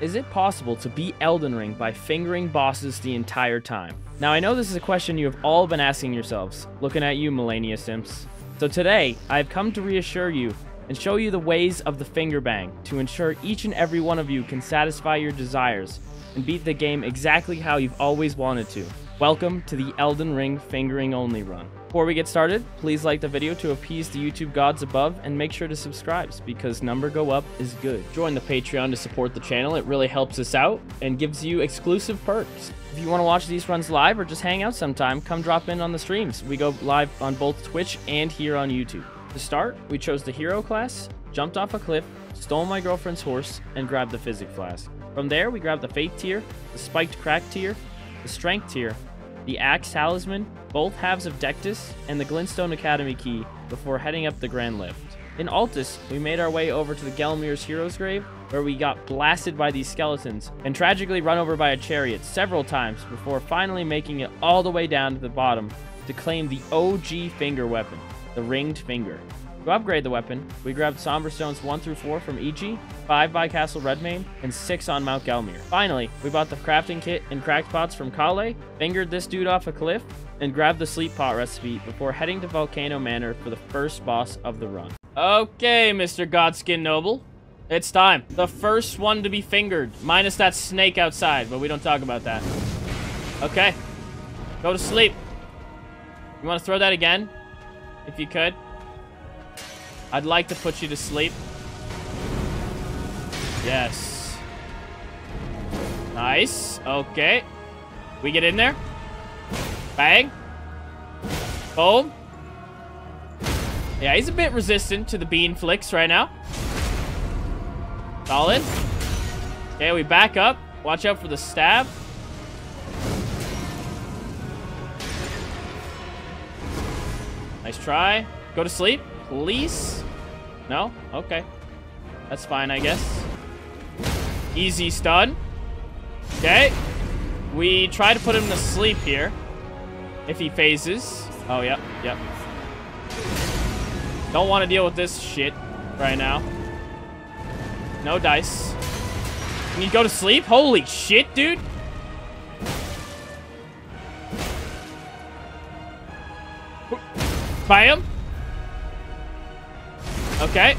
Is it possible to beat Elden Ring by fingering bosses the entire time? Now, I know this is a question you have all been asking yourselves, looking at you, Malenia Simps. So today, I have come to reassure you and show you the ways of the finger bang to ensure each and every one of you can satisfy your desires and beat the game exactly how you've always wanted to. Welcome to the Elden Ring fingering only run. Before we get started, please like the video to appease the YouTube gods above and make sure to subscribe because number go up is good. Join the Patreon to support the channel. It really helps us out and gives you exclusive perks. If you want to watch these runs live or just hang out sometime, come drop in on the streams. We go live on both Twitch and here on YouTube. To start, we chose the hero class, jumped off a cliff, stole my girlfriend's horse, and grabbed the physick flask. From there, we grabbed the faith tear, the spiked crack tear, the strength tear, the axe talisman, both halves of Dectus, and the Glintstone Academy key before heading up the Grand Lift. In Altus, we made our way over to the Gelmir's Hero's Grave, where we got blasted by these skeletons and tragically run over by a chariot several times before finally making it all the way down to the bottom to claim the OG finger weapon, the Ringed Finger. To upgrade the weapon, we grabbed Somber Stones 1 through 4 from EG, 5 by Castle Redmane, and 6 on Mount Gelmir. Finally, we bought the crafting kit and cracked pots from Kale, fingered this dude off a cliff, and grabbed the sleep pot recipe before heading to Volcano Manor for the first boss of the run. Okay, Mr. Godskin Noble. It's time. The first one to be fingered, minus that snake outside, but we don't talk about that. Okay. Go to sleep. You want to throw that again? If you could. I'd like to put you to sleep. Yes. Nice. Okay. We get in there. Bang. Boom. Yeah, he's a bit resistant to the bean flicks right now. Solid. Okay, we back up. Watch out for the stab. Nice try. Go to sleep, please. No? Okay. That's fine, I guess. Easy stun. Okay. We try to put him to sleep here. If he phases. Oh, yep, yep. Don't want to deal with this shit right now. No dice. Can you go to sleep? Holy shit, dude. Bam. Okay.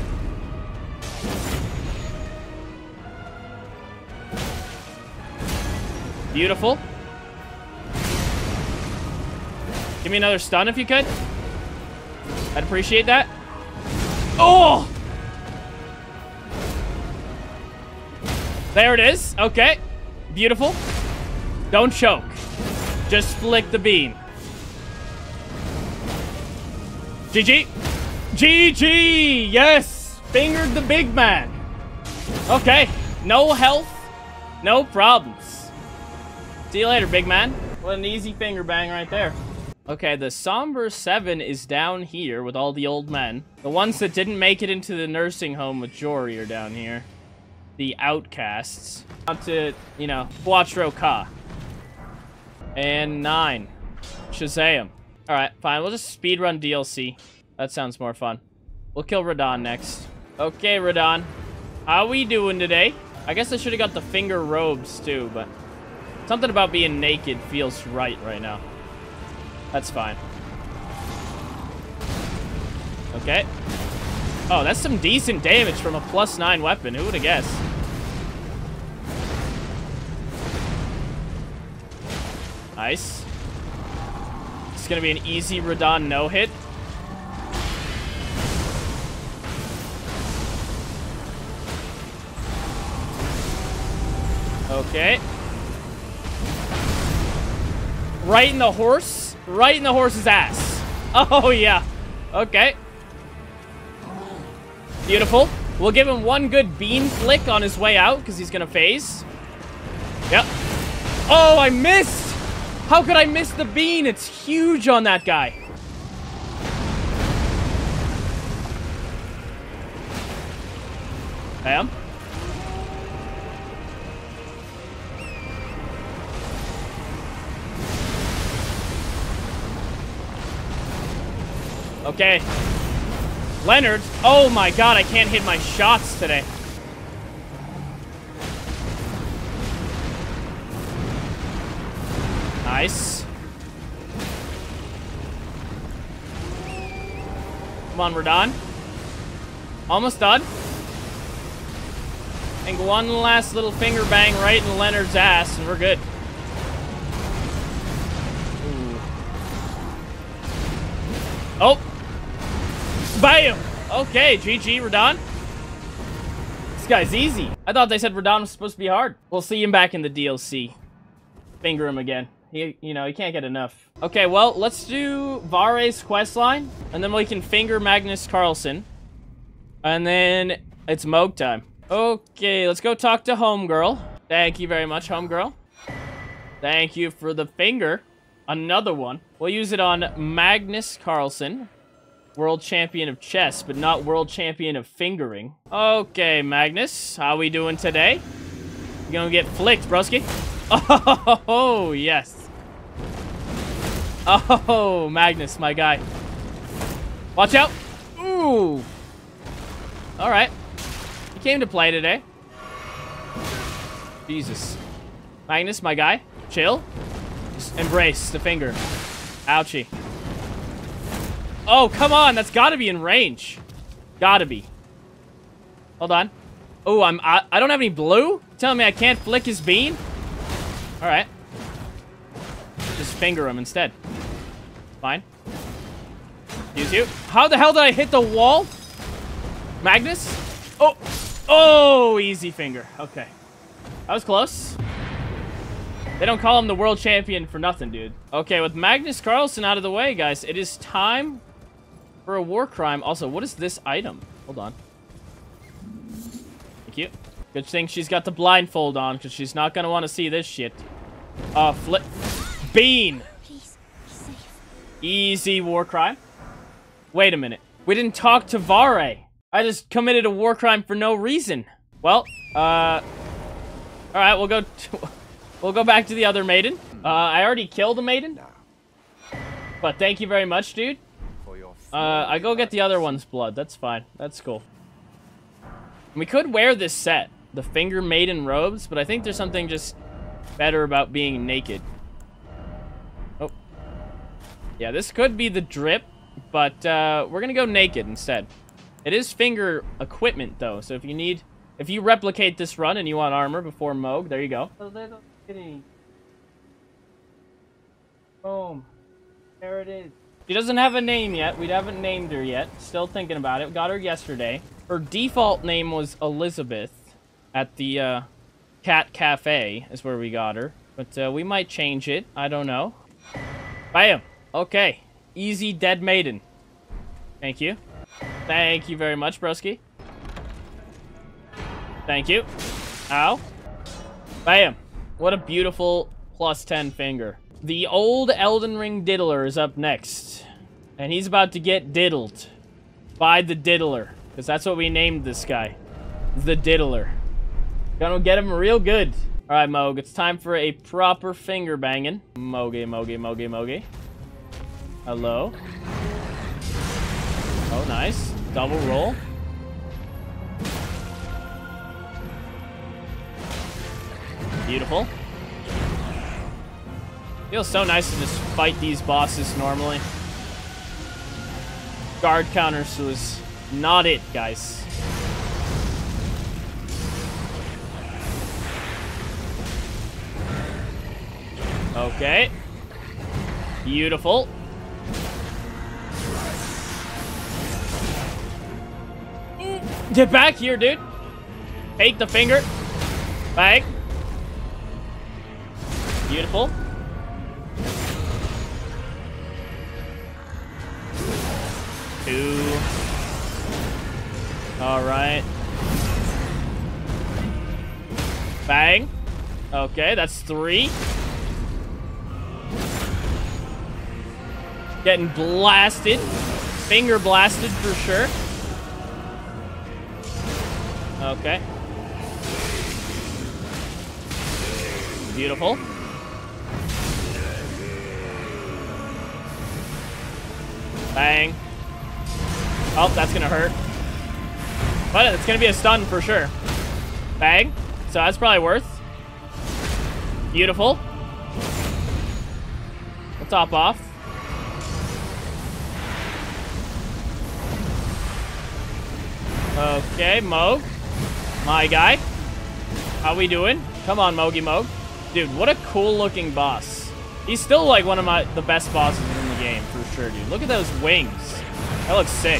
Beautiful. Give me another stun if you could. I'd appreciate that. Oh! There it is. Okay. Beautiful. Don't choke. Just flick the bean. GG. GG! Yes! Fingered the big man. Okay. No health. No problems. See you later, big man. What an easy finger bang right there. Okay, the Somber 7 is down here with all the old men. The ones that didn't make it into the nursing home with Jory are down here. The outcasts. Out to, you know, Quattro Ka. And 9. Shazam. Alright, fine. We'll just speedrun DLC. That sounds more fun. We'll kill Radahn next. Okay, Radahn. How we doing today? I guess I should have got the finger robes too, but something about being naked feels right right now. That's fine. Okay. Oh, that's some decent damage from a plus nine weapon. Who would have guessed? Nice. It's gonna be an easy Radahn no-hit. Okay. Right in the horse? Right in the horse's ass. Oh, yeah. Okay. Beautiful. We'll give him one good bean flick on his way out, because he's going to phase. Yep. Oh, I missed! How could I miss the bean? It's huge on that guy. Bam. Okay. Leonard. Oh my god, I can't hit my shots today. Nice. Come on, we're done. Almost done. And one last little finger bang right in Leonard's ass, and we're good. Ooh. Oh! Bam! Okay, GG, we're done. This guy's easy. I thought they said Radahn was supposed to be hard. We'll see him back in the DLC. Finger him again. He, you know, he can't get enough. Okay, well, let's do Vare's quest line, and then we can finger Magnus Carlsen. And then it's Mohg time. Okay, let's go talk to Homegirl. Thank you very much, Homegirl. Thank you for the finger. Another one. We'll use it on Magnus Carlsen, world champion of chess, but not world champion of fingering. Okay, Magnus, how we doing today? You gonna get flicked, broski? Oh, yes. Oh, Magnus, my guy. Watch out. Ooh. All right. He came to play today. Jesus. Magnus, my guy. Chill. Just embrace the finger. Ouchie. Oh, come on. That's got to be in range. Gotta be. Hold on. Oh, I'm I, I don't have any blue? Telling me I can't flick his bean? All right. Just finger him instead. Fine. Use you. How the hell did I hit the wall? Magnus? Oh, oh, easy finger. Okay. That was close. They don't call him the world champion for nothing, dude. Okay, with Magnus Carlsen out of the way, guys, it is time for a war crime. Also, what is this item? Hold on. Thank you. Good thing she's got the blindfold on, because she's not going to want to see this shit. Uh, flip. Bean! Easy war crime. Wait a minute. We didn't talk to Vare. I just committed a war crime for no reason. Well, uh... Alright, we'll go... To, we'll go back to the other maiden. Uh, I already killed a maiden. But thank you very much, dude. Uh, I go get the other one's blood. That's fine. That's cool. We could wear this set. The Finger Maiden robes, but I think there's something just better about being naked. Oh. Yeah, this could be the drip, but uh, we're gonna go naked instead. It is finger equipment, though, so if you need... If you replicate this run and you want armor before Mohg, there you go. A little. Boom. There it is. She doesn't have a name yet. We haven't named her yet. Still thinking about it. Got her yesterday. Her default name was Elizabeth at the uh, Cat Cafe is where we got her. But uh, we might change it. I don't know. Bam. Okay. Easy dead maiden. Thank you. Thank you very much, broski. Thank you. Ow. Bam. What a beautiful plus 10 finger. The old Elden Ring diddler is up next. And he's about to get diddled. By the diddler. Because that's what we named this guy. The diddler. Gonna get him real good. Alright, Mohg. It's time for a proper finger banging. Mogi, Mogi, Mogi, Mogi. Hello. Oh, nice. Double roll. Beautiful. Feels so nice to just fight these bosses normally. Guard counters was not it, guys. Okay. Beautiful. Get back here, dude. Take the finger. Bang. Beautiful. All right. Bang. Okay, that's three. Getting blasted. Finger blasted for sure. Okay. Beautiful. Bang. Oh, that's gonna hurt. But it's gonna be a stun for sure. Bang. So that's probably worth. Beautiful. We'll top off. Okay, Moog. My guy. How we doing? Come on, Mogi Moog. Dude, what a cool looking boss. He's still like one of my the best bosses in the game, for sure, dude. Look at those wings. That looks sick.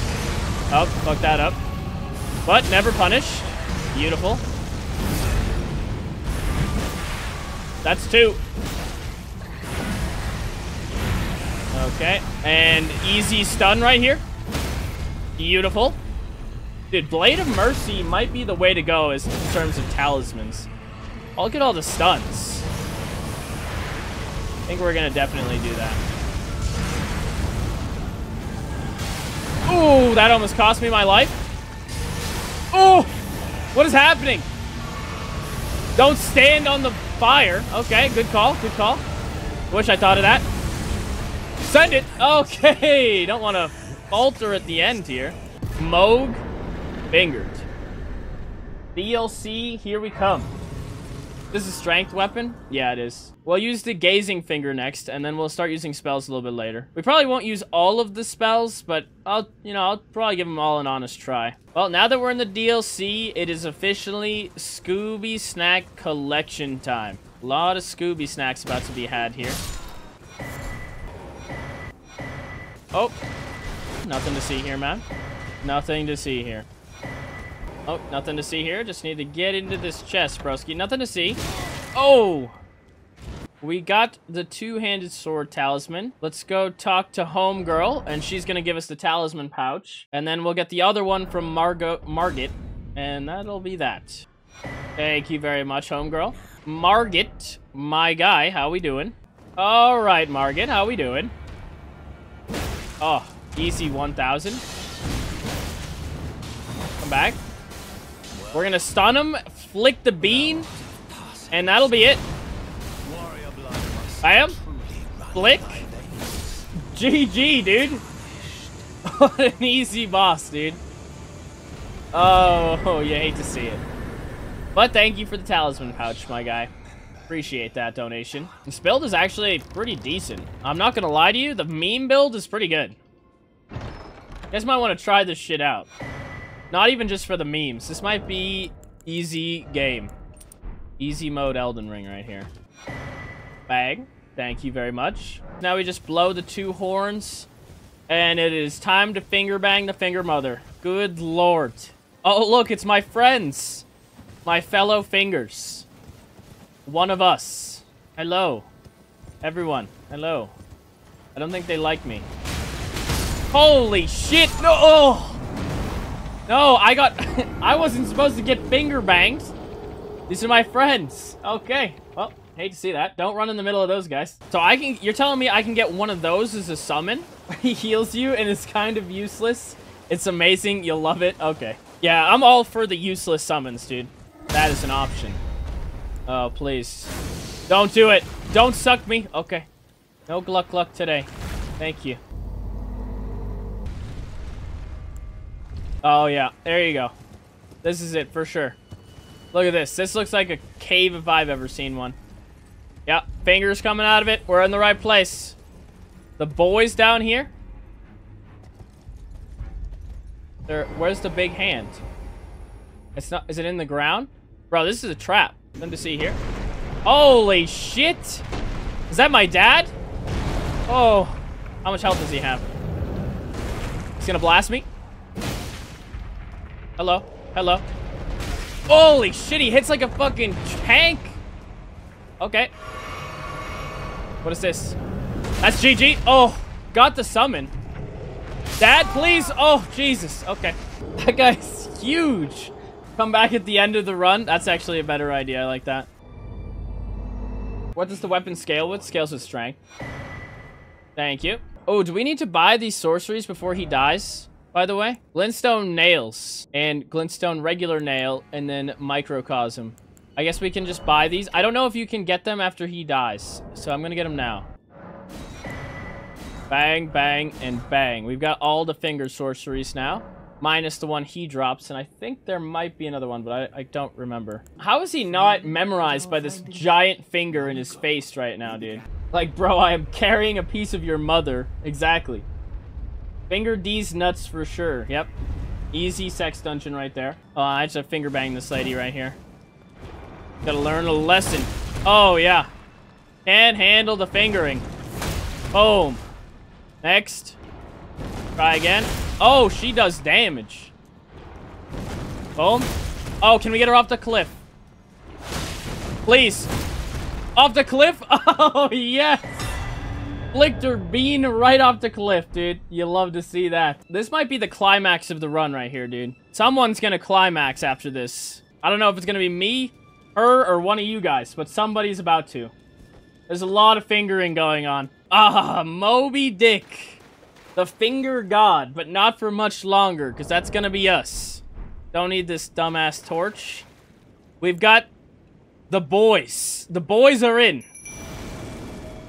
Oh, fuck that up. But never punished. Beautiful. That's two. Okay, and easy stun right here. Beautiful. Dude, Blade of Mercy might be the way to go as in terms of talismans. I'll get all the stuns. I think we're gonna definitely do that. Ooh, that almost cost me my life. Oh, what is happening? Don't stand on the fire. Okay, good call, good call. Wish I thought of that. Send it. Okay, don't want to falter at the end here. Moog fingered. DLC, here we come. This is a strength weapon? Yeah, it is. We'll use the gazing finger next, and then we'll start using spells a little bit later. We probably won't use all of the spells, but I'll, you know, I'll probably give them all an honest try. Well, now that we're in the DLC, it is officially Scooby Snack Collection time. A lot of Scooby Snacks about to be had here. Oh, nothing to see here, man. Nothing to see here. Oh, nothing to see here. Just need to get into this chest, broski. Nothing to see. Oh! We got the two-handed sword talisman. Let's go talk to Homegirl, and she's gonna give us the talisman pouch. And then we'll get the other one from Margot Margit, and that'll be that. Thank you very much, Homegirl. Margit, my guy, how we doing? All right, Margit, how we doing? Oh, easy 1,000. Come back. We're gonna stun him, flick the bean, and that'll be it. I am. Flick. GG, dude. what an easy boss, dude. Oh, oh, you hate to see it. But thank you for the talisman pouch, my guy. Appreciate that donation. This build is actually pretty decent. I'm not gonna lie to you, the meme build is pretty good. You guys might want to try this shit out. Not even just for the memes. This might be easy game. Easy mode Elden Ring right here. Bang. Thank you very much. Now we just blow the two horns. And it is time to finger bang the finger mother. Good lord. Oh, look, it's my friends. My fellow fingers. One of us. Hello. Everyone. Hello. I don't think they like me. Holy shit. No. Oh. No, I got... I wasn't supposed to get finger banged. These are my friends. Okay. Well, hate to see that. Don't run in the middle of those guys. So I can... You're telling me I can get one of those as a summon? he heals you and it's kind of useless. It's amazing. You'll love it. Okay. Yeah, I'm all for the useless summons, dude. That is an option. Oh, please. Don't do it. Don't suck me. Okay. No Gluck Gluck today. Thank you. Oh, yeah. There you go. This is it for sure. Look at this. This looks like a cave if I've ever seen one. Yeah, fingers coming out of it. We're in the right place. The boys down here. There, where's the big hand? It's not, is it in the ground? Bro, this is a trap. Nothing to see here. Holy shit! Is that my dad? Oh, how much health does he have? He's gonna blast me. Hello? Hello? Holy shit, he hits like a fucking tank! Okay. What is this? That's GG. Oh, got the summon. Dad, please. Oh, Jesus. Okay. That guy's huge. Come back at the end of the run. That's actually a better idea. I like that. What does the weapon scale with? Scales with strength. Thank you. Oh, do we need to buy these sorceries before he dies? By the way. Glintstone nails and glintstone regular nail and then microcosm. I guess we can just buy these. I don't know if you can get them after he dies, so I'm gonna get them now. Bang, bang, and bang. We've got all the finger sorceries now, minus the one he drops, and I think there might be another one, but I, I don't remember. How is he not memorized by this giant finger in his face right now, dude? Like, bro, I am carrying a piece of your mother. Exactly. Finger D's nuts for sure. Yep. Easy sex dungeon right there. Oh, I just have finger bang this lady right here. Gotta learn a lesson. Oh, yeah. Can't handle the fingering. Boom. Next. Try again. Oh, she does damage. Boom. Oh, can we get her off the cliff? Please. Off the cliff? Oh, yes. Flicked her bean right off the cliff, dude. You love to see that. This might be the climax of the run right here, dude. Someone's gonna climax after this. I don't know if it's gonna be me, her, or one of you guys, but somebody's about to. There's a lot of fingering going on. Ah, Moby Dick. The finger god, but not for much longer, because that's gonna be us. Don't need this dumbass torch. We've got the boys. The boys are in.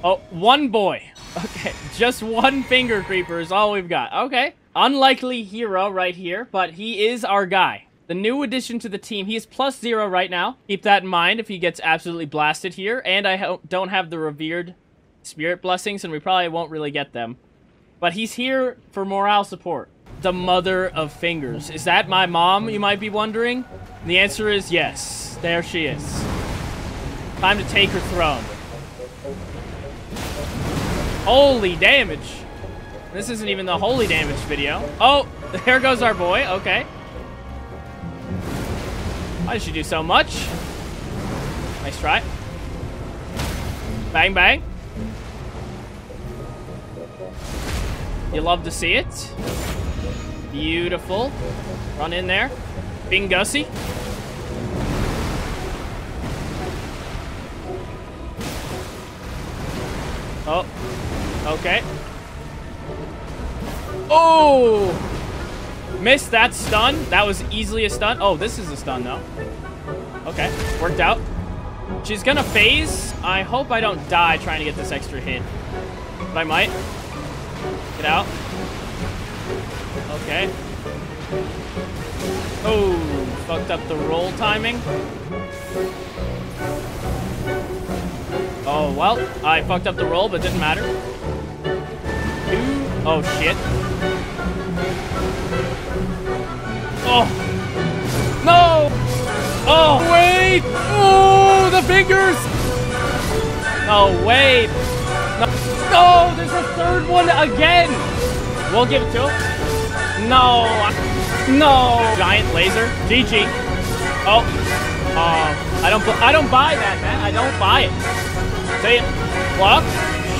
Oh, one boy. Okay, just one finger creeper is all we've got. Okay. Unlikely hero right here, but he is our guy. The new addition to the team. He is plus zero right now. Keep that in mind if he gets absolutely blasted here. And I don't have the revered spirit blessings, and we probably won't really get them. But he's here for morale support. The mother of fingers. Is that my mom, you might be wondering? The answer is yes. There she is. Time to take her throne. Holy damage. This isn't even the holy damage video. Oh, there goes our boy. Okay. Why did she do so much? Nice try. Bang, bang. You love to see it. Beautiful. Run in there. Bing Gussie. Oh. Okay. Oh! Missed that stun. That was easily a stun. Oh, this is a stun, though. Okay. Worked out. She's gonna phase. I hope I don't die trying to get this extra hit. But I might. Get out. Okay. Oh, fucked up the roll timing. Oh, well, I fucked up the roll, but didn't matter. Oh, shit. Oh. No! Oh, wait! Oh, oh the fingers! Oh, wait! No, no, there's a third one again! We'll give it to him. No! No! Giant laser. GG. Oh. Oh. I don't, I don't buy that, man. I don't buy it. Say it. Block?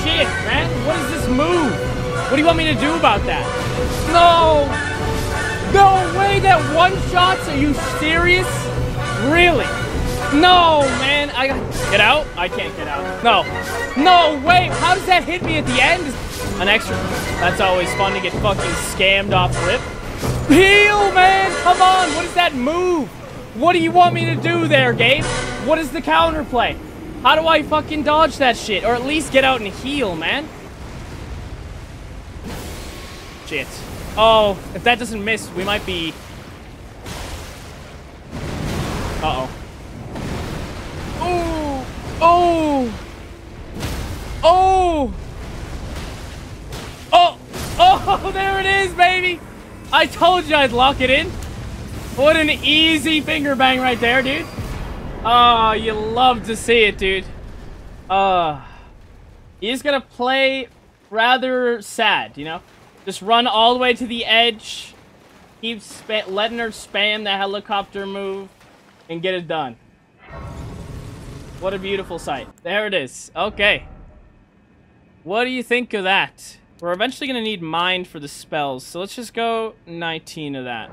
Shit, man. What is this move? What do you want me to do about that? No! No way, that one shots? Are you serious? Really? No, man. I get out. I can't get out. No. No, wait. How does that hit me at the end? An extra. That's always fun to get fucking scammed off rip. Heal, man. Come on. What is that move? What do you want me to do there, game? What is the counterplay? How do I fucking dodge that shit? Or at least get out and heal, man. Shit. Oh, if that doesn't miss, we might be... Uh-oh. Oh! Oh! Oh! Oh! Oh, there it is, baby! I told you I'd lock it in. What an easy finger bang right there, dude. Oh, you love to see it, dude. Uh, he's gonna play rather sad, you know? Just run all the way to the edge, keep letting her spam the helicopter move, and get it done. What a beautiful sight. There it is. Okay. What do you think of that? We're eventually going to need mind for the spells, so let's just go 19 of that.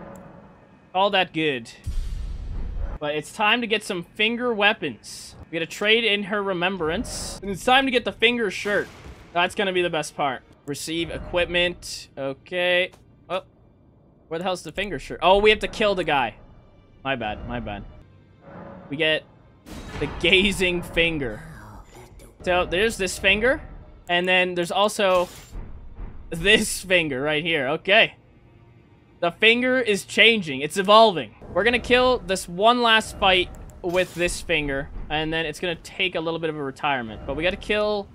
All that good. But it's time to get some finger weapons. We gotta trade in her remembrance. And it's time to get the finger shirt. That's gonna be the best part. Receive equipment. Okay. Oh. Where the hell's the finger shirt? Oh, we have to kill the guy. My bad, my bad. We get the gazing finger. So there's this finger. And then there's also this finger right here. Okay. The finger is changing. It's evolving. We're gonna kill this one last fight with this finger, and then it's gonna take a little bit of a retirement. But we gotta kill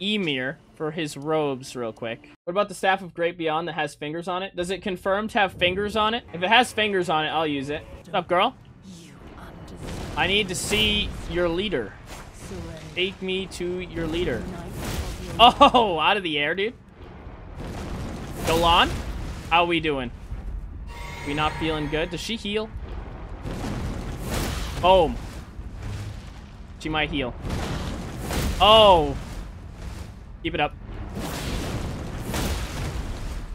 Ymir for his robes real quick. What about the Staff of Great Beyond that has fingers on it? Does it confirm to have fingers on it? If it has fingers on it, I'll use it. What's up, girl? I need to see your leader. Take me to your leader. Oh, out of the air, dude. Golan, how we doing? We not feeling good? Does she heal? Boom. She might heal. Oh. Keep it up.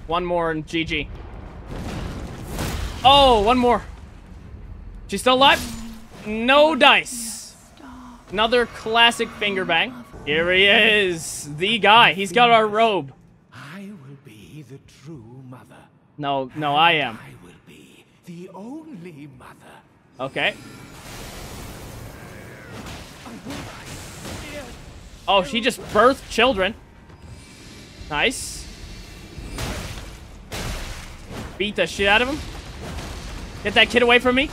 One more and GG. Oh, one more. She's still alive? No dice. Another classic finger bang. Here he is. The guy. He's got our robe. I will be the true mother. No, no, I am. I will be the only mother. Okay. Oh, she just birthed children. Nice. Beat the shit out of him. Get that kid away from me.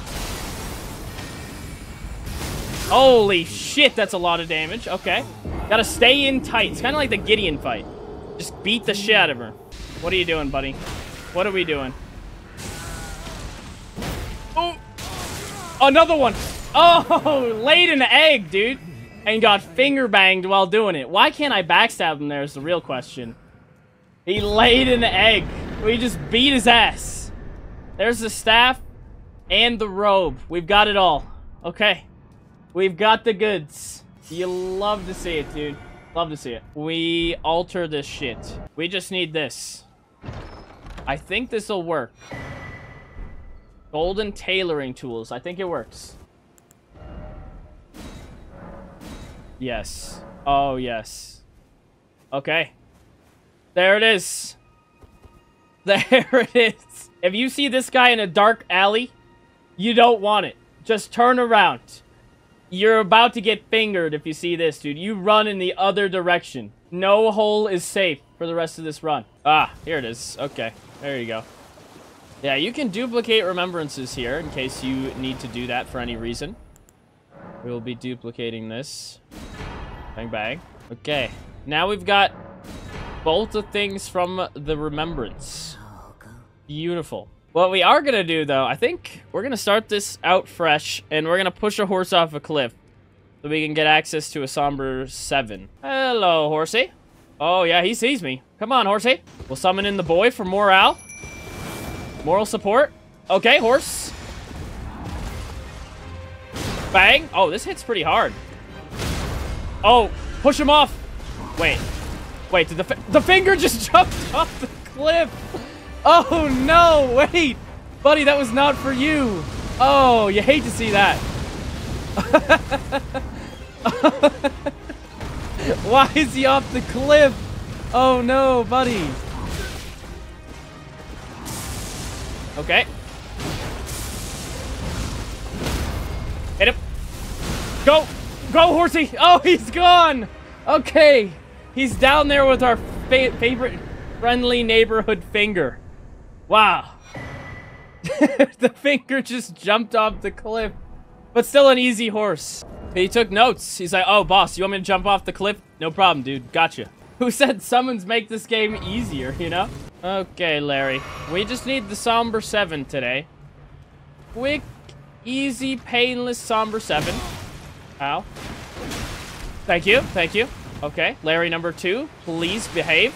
Holy shit, that's a lot of damage. Okay. Gotta stay in tight. It's kind of like the Gideon fight. Just beat the shit out of her. What are you doing, buddy? What are we doing? Oh! Another one! Oh, laid an egg, dude. And got finger banged while doing it. Why can't I backstab him there is the real question. He laid an egg. We just beat his ass. There's the staff and the robe. We've got it all. Okay. We've got the goods. You love to see it, dude. Love to see it. We alter this shit. We just need this. I think this will work. Golden tailoring tools. I think it works. Yes. Oh, yes. Okay. There it is. There it is. If you see this guy in a dark alley, you don't want it. Just turn around. You're about to get fingered if you see this, dude. You run in the other direction. No hole is safe for the rest of this run. Ah, here it is. Okay, there you go. Yeah, you can duplicate remembrances here in case you need to do that for any reason. We will be duplicating this. Bang, bang. Okay, now we've got both the things from the remembrance. Beautiful. What we are going to do, though, I think we're going to start this out fresh, and we're going to push a horse off a cliff so we can get access to a Somber 7. Hello, horsey. Oh, yeah, he sees me. Come on, horsey. We'll summon in the boy for morale. Moral support. Okay, horse. Bang. Oh, this hits pretty hard. Oh, push him off. Wait. Wait, did the, the finger just jumped off the cliff? Oh, no, wait. Buddy, that was not for you. Oh, you hate to see that. Why is he off the cliff? Oh, no, buddy. Okay. Go. Go, horsey. Oh, he's gone. Okay. He's down there with our fa favorite friendly neighborhood finger. Wow. the finger just jumped off the cliff. But still an easy horse. He took notes. He's like, oh, boss, you want me to jump off the cliff? No problem, dude. Gotcha. Who said summons make this game easier, you know? Okay, Larry. We just need the Somber 7 today. Quick, easy, painless Somber 7. Ow. Thank you, thank you. Okay, Larry number two, please behave.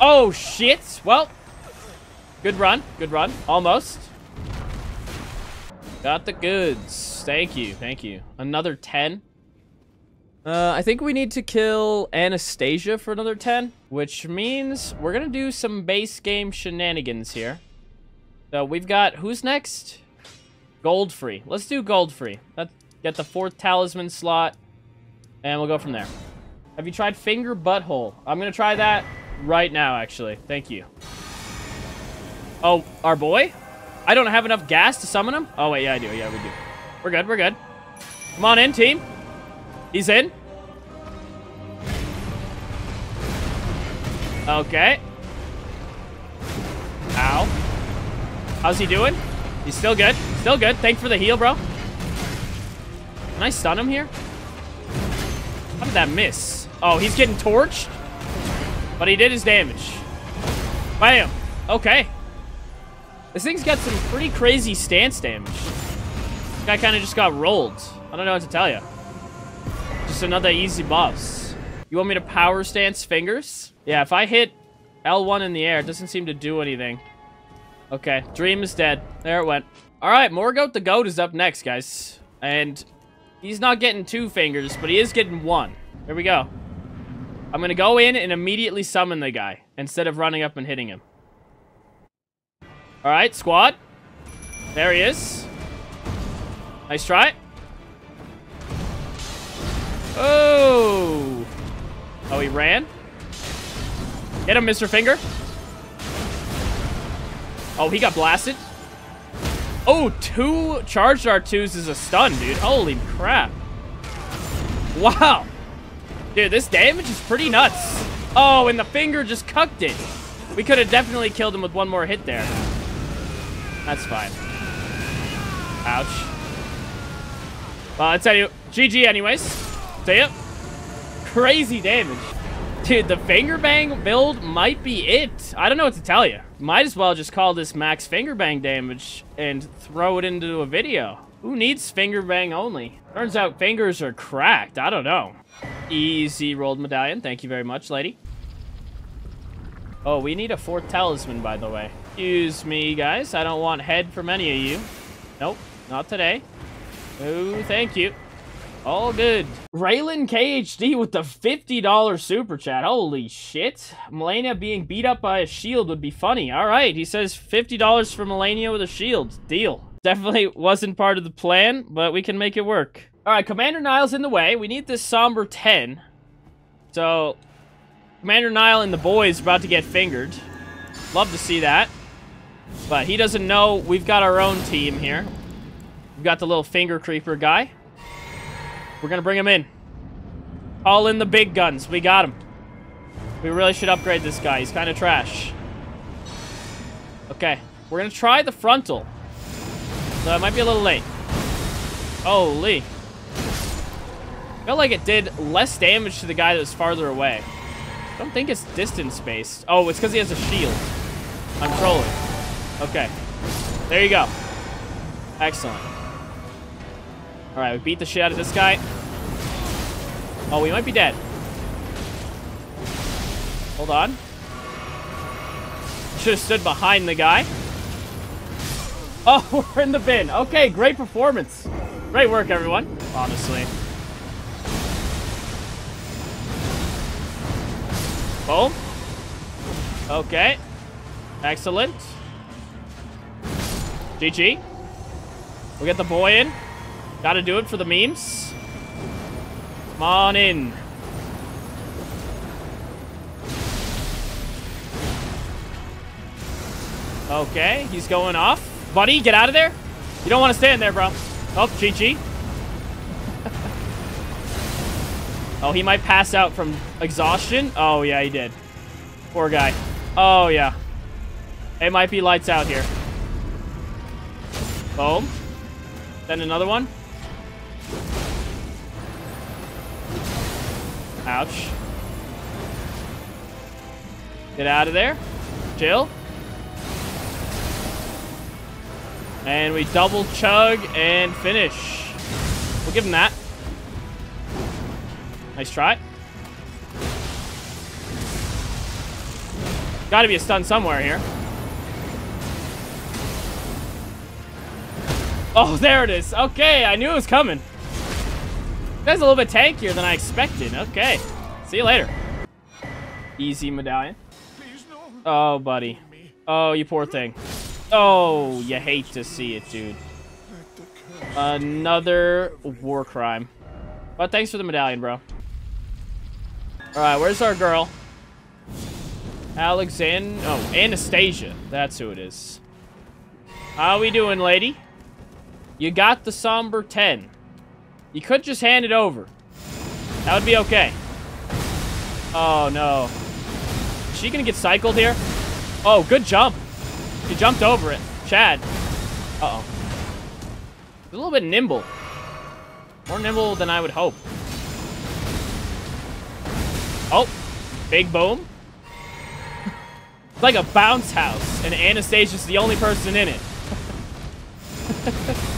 Oh, shit. Well, good run. Good run. Almost. Got the goods. Thank you. Thank you. Another 10. Uh, I think we need to kill Anastasia for another 10, which means we're going to do some base game shenanigans here. So we've got, who's next? Godfrey. Let's do Godfrey. Let's get the fourth talisman slot, and we'll go from there. Have you tried finger butthole? I'm going to try that right now, actually. Thank you. Oh, our boy? I don't have enough gas to summon him? Oh, wait, yeah, I do. Yeah, we do. We're good. We're good. Come on in, team. He's in. Okay. Ow. How's he doing? He's still good. Still good. Thanks for the heal, bro. Can I stun him here? How did that miss? Oh, he's getting torched? But he did his damage. Bam. Okay. This thing's got some pretty crazy stance damage. This guy kind of just got rolled. I don't know what to tell you. Just another easy boss. You want me to power stance fingers? Yeah, if I hit L1 in the air, it doesn't seem to do anything. Okay, Dream is dead. There it went. All right, Morgott the Goat is up next, guys. And he's not getting two fingers, but he is getting one. Here we go. I'm going to go in and immediately summon the guy instead of running up and hitting him. All right, squad. There he is. Nice try. Oh. Oh, he ran. Get him, Mr. Finger. Oh, he got blasted. Oh, two charged R2s is a stun, dude. Holy crap. Wow. Dude, this damage is pretty nuts. Oh, and the finger just cucked it. We could have definitely killed him with one more hit there. That's fine. Ouch. Uh, well, I tell you, GG anyways. See ya. Crazy damage. Dude, the finger bang build might be it. I don't know what to tell you. Might as well just call this max finger bang damage and throw it into a video. Who needs finger bang only? Turns out fingers are cracked. I don't know. Easy rolled medallion. Thank you very much, lady. Oh, we need a fourth talisman, by the way. Excuse me, guys. I don't want head from any of you. Nope, not today. Oh, thank you. All good. Raylan KHD with the $50 super chat. Holy shit. Malenia being beat up by a shield would be funny. All right, he says $50 for Malenia with a shield. Deal. Definitely wasn't part of the plan, but we can make it work. All right, Commander Niall's in the way. We need this Somber 10. So, Commander Niall and the boys about to get fingered. Love to see that. But he doesn't know we've got our own team here. We've got the little finger creeper guy. We're to bring him in. All in the big guns. We got him. We really should upgrade this guy. He's kind of trash. Okay. We're to try the frontal. So it might be a little late. Holy. I felt like it did less damage to the guy that was farther away. I don't think it's distance based. Oh, it's because he has a shield. I'm trolling. Okay. There you go. Excellent. Alright, we beat the shit out of this guy. Oh, we might be dead. Hold on. Should have stood behind the guy. Oh, we're in the bin. Okay, great performance. Great work, everyone. Honestly. Boom. Okay. Excellent. GG. We'll get the boy in. Gotta do it for the memes. Come on in. Okay, he's going off. Buddy, get out of there. You don't want to stay in there, bro. Oh, GG. oh, he might pass out from exhaustion. Oh, yeah, he did. Poor guy. Oh, yeah. It might be lights out here. Boom. Then another one. Ouch. Get out of there. Chill. And we double chug and finish. We'll give him that. Nice try. Gotta be a stun somewhere here. Oh, there it is. Okay, I knew it was coming. That's a little bit tankier than I expected. Okay. See you later. Easy medallion. Oh, buddy. Oh, you poor thing. Oh, you hate to see it, dude. Another war crime. But thanks for the medallion, bro. Alright, where's our girl? Alexand... Oh, Anastasia. That's who it is. How we doing, lady? You got the Somber 10. You could just hand it over. That would be okay. Oh, no. Is she gonna get cycled here? Oh, good jump. She jumped over it. Chad. Uh-oh. A little bit nimble. More nimble than I would hope. Oh, big boom. it's like a bounce house, and Anastasia's the only person in it.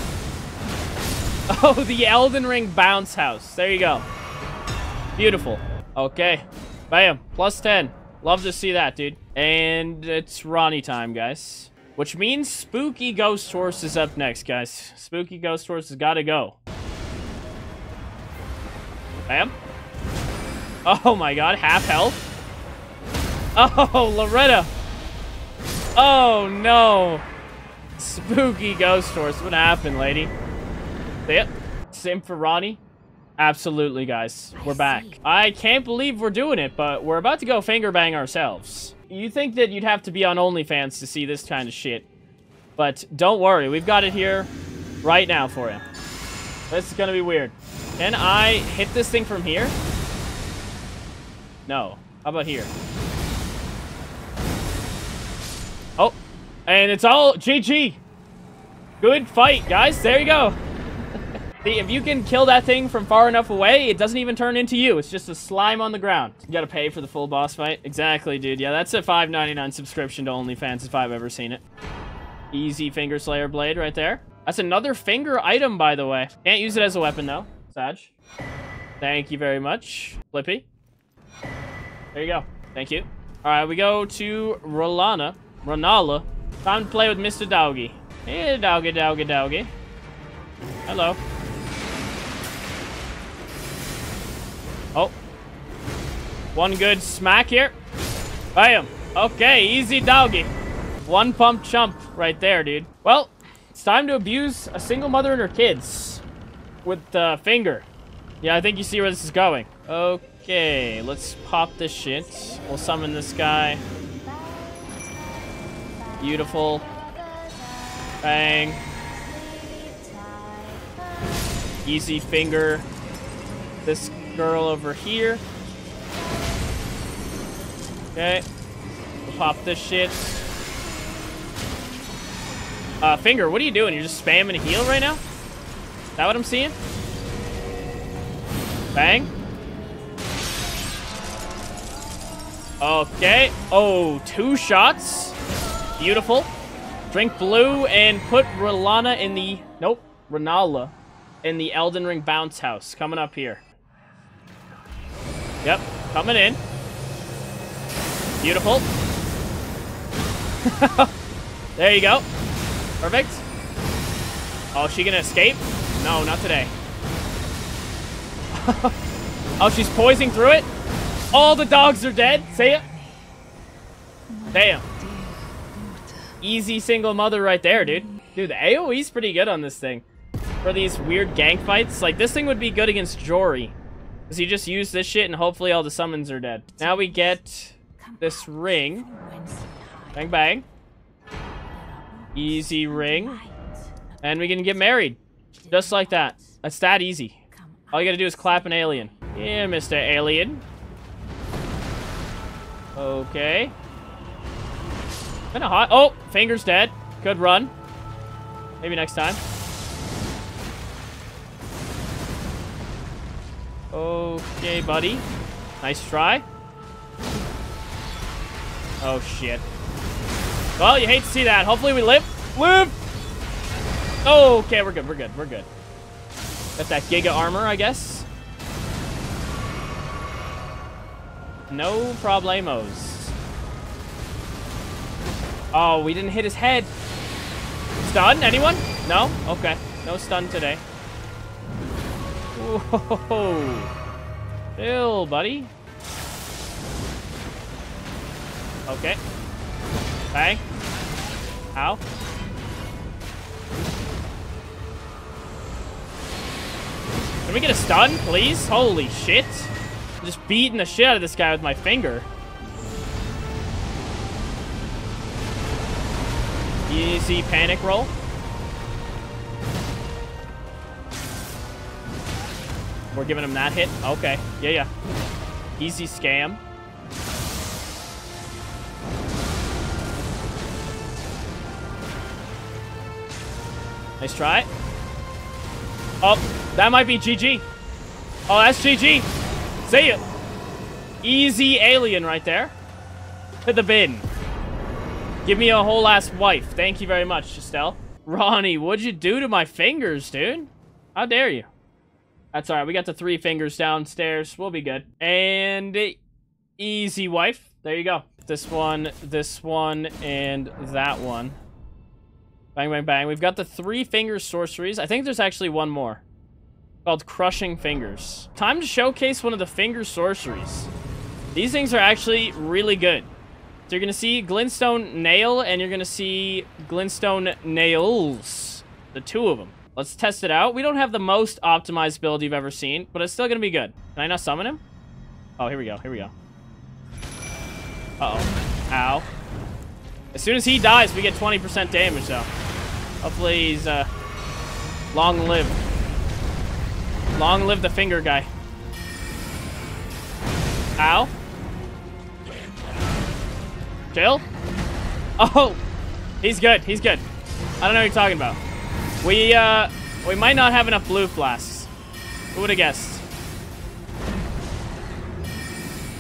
oh, the Elden Ring bounce house. There you go. Beautiful. Okay. Bam. Plus 10. Love to see that, dude. And it's Ranni time, guys. Which means Spooky Ghost Horse is up next, guys. Spooky Ghost Horse has got to go. Bam. Oh my god, half health. Oh, Loretta. Oh no. Spooky ghost horse. What happened, lady? It? Same for Ranni? Absolutely, guys. We're back. I can't believe we're doing it, but we're about to go finger bang ourselves. You think that you'd have to be on OnlyFans to see this kind of shit. But don't worry, we've got it here right now for you. This is gonna be weird. Can I hit this thing from here? No. How about here? Oh. And it's all GG. Good fight, guys. There you go. If you can kill that thing from far enough away, it doesn't even turn into you. It's just a slime on the ground. You gotta pay for the full boss fight. Exactly, dude. Yeah, that's a $5.99 subscription to OnlyFans if I've ever seen it. Easy Finger Slayer Blade right there. That's another finger item, by the way. Can't use it as a weapon, though. Sag. Thank you very much. Flippy. There you go. Thank you. All right, we go to Rolana. Ronala. Time to play with Mr. Doggy. Hey, Doggy, Doggy, Doggy. Hello. Oh. One good smack here. Bam. Okay, easy doggy. One pump chump right there, dude. Well, it's time to abuse a single mother and her kids with the finger. Yeah, I think you see where this is going. Okay, let's pop this shit. We'll summon this guy. Beautiful. Bang. Easy finger. This girl over here. Okay. We'll pop this shit. Uh, Finger, what are you doing? You're just spamming a heal right now? Is that what I'm seeing? Bang. Okay. Oh, two shots. Beautiful. Drink blue and put Rolana in the... Nope. Rennala in the Elden Ring bounce house. Coming up here. Yep. Coming in. Beautiful. there you go. Perfect. Oh, is she gonna escape? No, not today. oh, she's poising through it? All the dogs are dead? Say it. Damn. Easy single mother right there, dude. Dude, the AoE's pretty good on this thing. For these weird gank fights. Like, this thing would be good against Jory. Because you just use this shit and hopefully all the summons are dead. Now we get this ring. Bang, bang. Easy ring. And we can get married. Just like that. That's that easy. All you gotta do is clap an alien. Yeah, Mr. Alien. Okay. Kinda hot. Oh, finger's dead. Good run. Maybe next time. Okay, buddy. Nice try. Oh, shit. Well, you hate to see that. Hopefully we live. Live! Okay, we're good, we're good, we're good. Got that Giga armor, I guess. No problemos. Oh, we didn't hit his head. Stun? Anyone? No? Okay. No stun today. Whoa. Chill, buddy. Okay. Bang. Ow. Can we get a stun, please? Holy shit. I'm just beating the shit out of this guy with my finger. Easy panic roll. We're giving him that hit? Okay. Yeah, yeah. Easy scam. Nice try. Oh, that might be GG. Oh, that's GG. See ya. Easy alien right there. To the bin. Give me a whole ass wife. Thank you very much, Astel. Ranni, what'd you do to my fingers, dude? How dare you? That's alright. We got the three fingers downstairs. We'll be good. And easy wife. There you go. This one, this one, and that one. Bang, bang, bang. We've got the three finger sorceries. I think there's actually one more. Called Cherishing Fingers. Time to showcase one of the finger sorceries. These things are actually really good. So you're going to see Glintstone Nail, and you're going to see Glintstone Nails. The two of them. Let's test it out. We don't have the most optimized build you've ever seen, but it's still going to be good. Can I now summon him? Oh, here we go. Here we go. Uh-oh. Ow. As soon as he dies, we get 20% damage, though. Hopefully he's, uh, long lived. Long live the finger guy. Ow. Chill. Oh, he's good. He's good. I don't know what you're talking about. We, uh, we might not have enough blue flasks. Who would have guessed?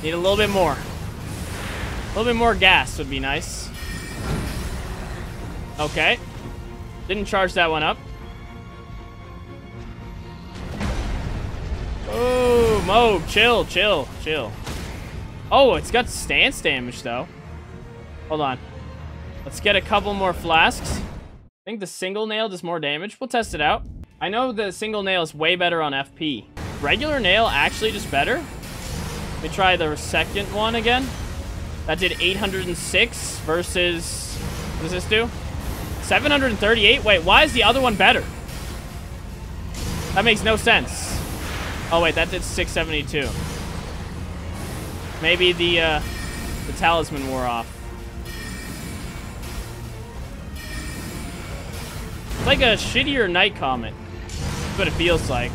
Need a little bit more. A little bit more gas would be nice. Okay. Didn't charge that one up. Oh, Mo, chill, chill, chill. Oh, it's got stance damage, though. Hold on. Let's get a couple more flasks. I think the single nail does more damage. We'll test it out. I know the single nail is way better on FP. Regular nail actually just better. Let me try the second one again. That did 806 versus... What does this do? 738? Wait, why is the other one better? That makes no sense. Oh, wait, that did 672. Maybe the, uh, the talisman wore off. It's like a shittier Night Comet. That's what it feels like.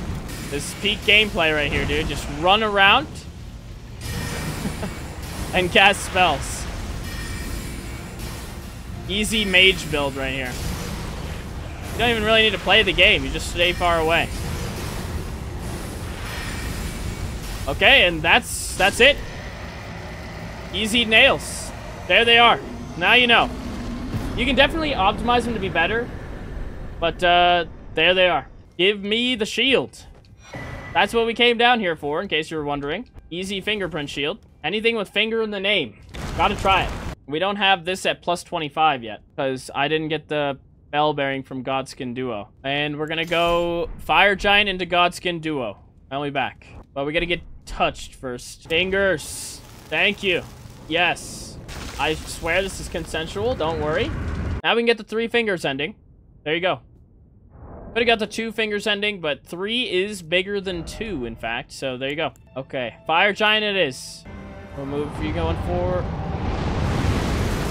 This peak gameplay right here, dude. Just run around and cast spells. Easy mage build right here. You don't even really need to play the game. You just stay far away. Okay, and that's that's it. Easy nails. There they are. Now you know. You can definitely optimize them to be better, but uh, there they are. Give me the shield. That's what we came down here for, in case you were wondering. Easy fingerprint shield. Anything with finger in the name. Gotta try it. We don't have this at plus 25 yet, because I didn't get the bell bearing from Godskin Duo. And we're gonna go Fire Giant into Godskin Duo. I'll be back. But we gotta get touched first. Fingers. Thank you. Yes. I swear this is consensual, don't worry. Now we can get the three fingers ending. There you go. Could have got the two fingers ending, but three is bigger than two, in fact. So there you go. Okay, Fire Giant it is. What move are you going for?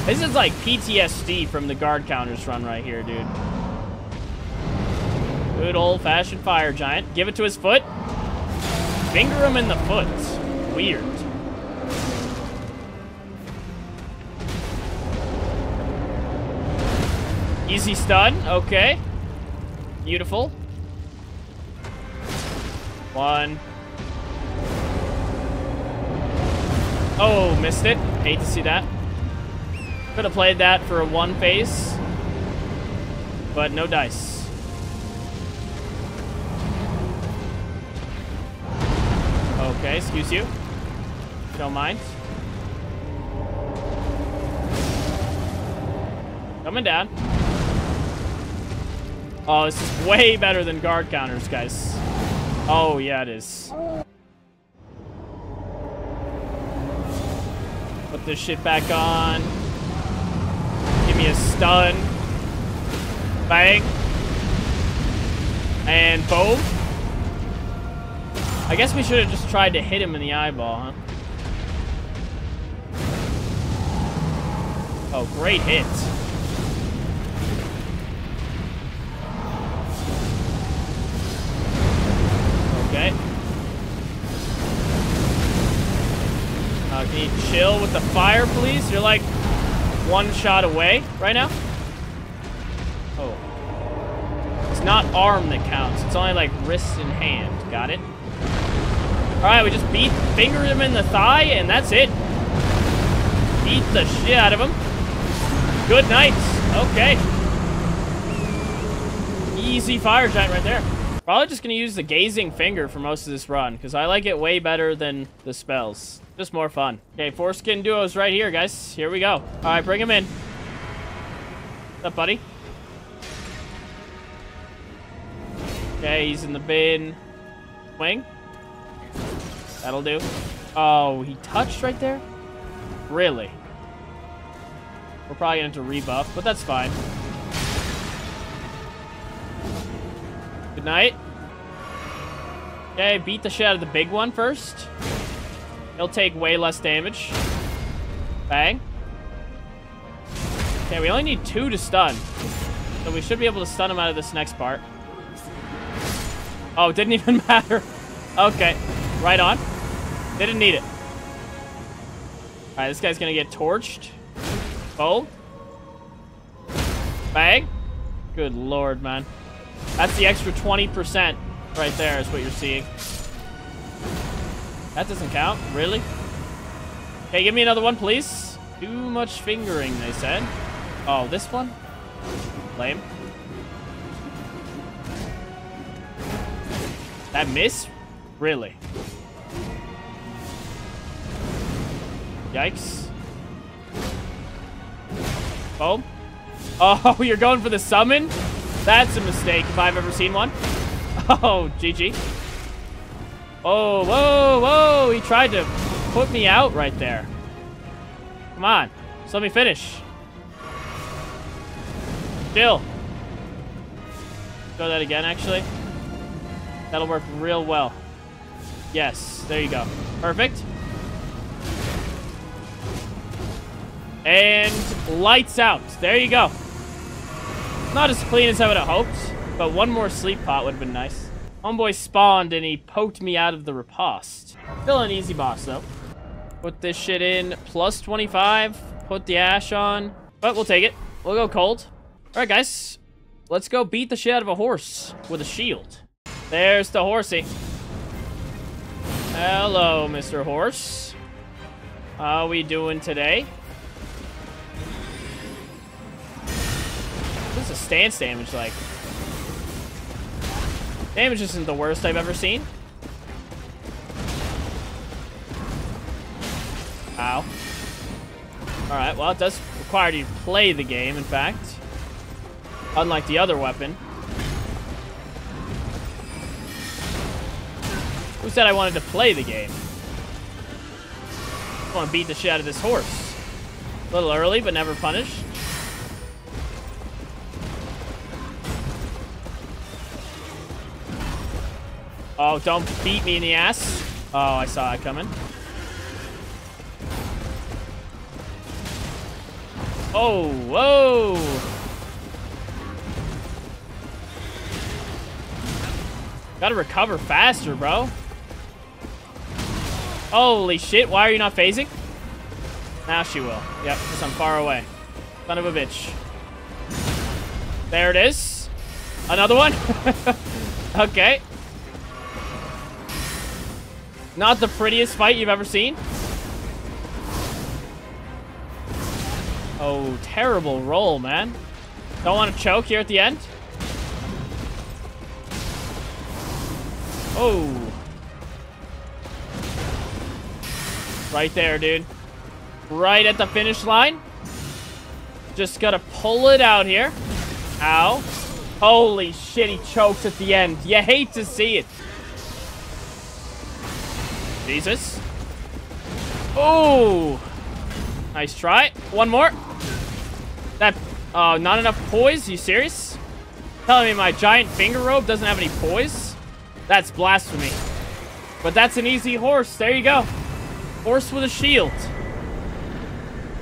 This is like PTSD from the guard counters run right here, dude. Good old-fashioned Fire Giant. Give it to his foot. Finger him in the foot. Weird. Easy stun. Okay. Beautiful. One. Oh, missed it. Hate to see that. Could have played that for a one face. But no dice. Okay, excuse you. Don't mind. Coming down. Oh, this is way better than guard counters, guys. Oh, yeah, it is. Put this shit back on. Give me a stun. Bang. And boom. I guess we should have just tried to hit him in the eyeball, huh? Oh, great hit. Okay. Uh, can you chill with the fire, please? You're like one shot away right now. Oh. It's not arm that counts. It's only like wrist and hand. Got it? Alright, we just beat, fingered him in the thigh, and that's it. Beat the shit out of him. Good night. Okay. Easy fire giant right there. Probably just gonna use the gazing finger for most of this run, because I like it way better than the spells. Just more fun. Okay, foreskin duos right here, guys. Here we go. Alright, bring him in. What's up, buddy? Okay, he's in the bin. Swing. That'll do. Oh, he touched right there? Really? We're probably going to rebuff, but that's fine. Good night. Okay, beat the shit out of the big one first. He'll take way less damage. Bang. Okay, we only need two to stun. So we should be able to stun him out of this next part. Oh, didn't even matter. Okay, right on. Didn't need it. Alright, this guy's gonna get torched. Oh. Bang. Good lord, man. That's the extra 20% right there is what you're seeing. That doesn't count. Really? Okay, give me another one, please. Too much fingering, they said. Oh, this one? Lame. That miss? Really? Yikes. Boom. Oh, you're going for the summon? That's a mistake if I've ever seen one. Oh, GG. Oh, whoa, whoa. He tried to put me out right there. Come on. Just let me finish. Chill. Go that again, actually. That'll work real well. Yes, there you go. Perfect. And lights out. There you go. Not as clean as I would have hoped, but one more sleep pot would have been nice. Homeboy spawned and he poked me out of the riposte. Still an easy boss, though. Put this shit in. Plus 25. Put the ash on. But we'll take it. We'll go cold. All right, guys. Let's go beat the shit out of a horse with a shield. There's the horsey. Hello, Mr. Horse. How are we doing today? What's the stance damage like? Damage isn't the worst I've ever seen. Ow. Alright, well, it does require you to play the game, in fact. Unlike the other weapon. Who said I wanted to play the game? I want to beat the shit out of this horse. A little early, but never punished. Oh, don't beat me in the ass. Oh, I saw that coming. Oh, whoa. Gotta recover faster, bro. Holy shit, why are you not phasing? Now she will. Yep, because I'm far away. Son of a bitch. There it is. Another one? okay. Not the prettiest fight you've ever seen. Oh, terrible roll, man. Don't want to choke here at the end. Oh. Right there, dude. Right at the finish line. Just gotta pull it out here. Ow. Holy shit, he chokes at the end. You hate to see it. Jesus. Oh. Nice try. One more. That, oh, uh, not enough poise? Are you serious? Telling me my giant finger robe doesn't have any poise? That's blasphemy. But that's an easy horse. There you go. Horse with a shield.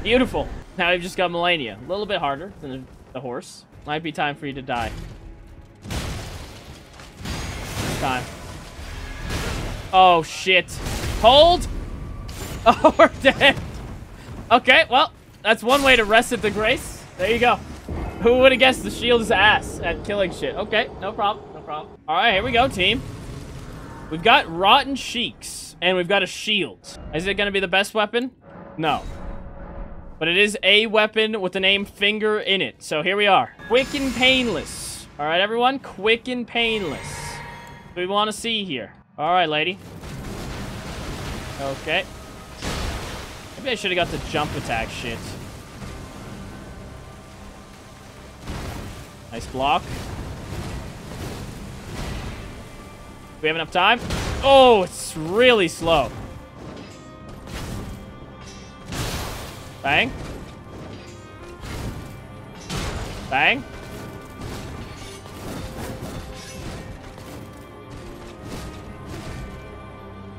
Beautiful. Now we've just got Malenia. A little bit harder than the horse. Might be time for you to die. Time. Oh, shit. Hold! Oh, we're dead. Okay, well, that's one way to rest at the grace. There you go. Who would have guessed the shield is ass at killing shit? Okay, no problem, no problem. All right, here we go, team. We've got Rotten Sheiks. and we've got a shield. Is it to be the best weapon? No. But it is a weapon with the name Finger in it. So here we are. Quick and painless. All right, everyone. Quick and painless. We want to see here. All right, lady. Okay. Maybe I should have got the jump attack shit. Nice block. we have enough time? Oh, it's really slow. Bang. Bang.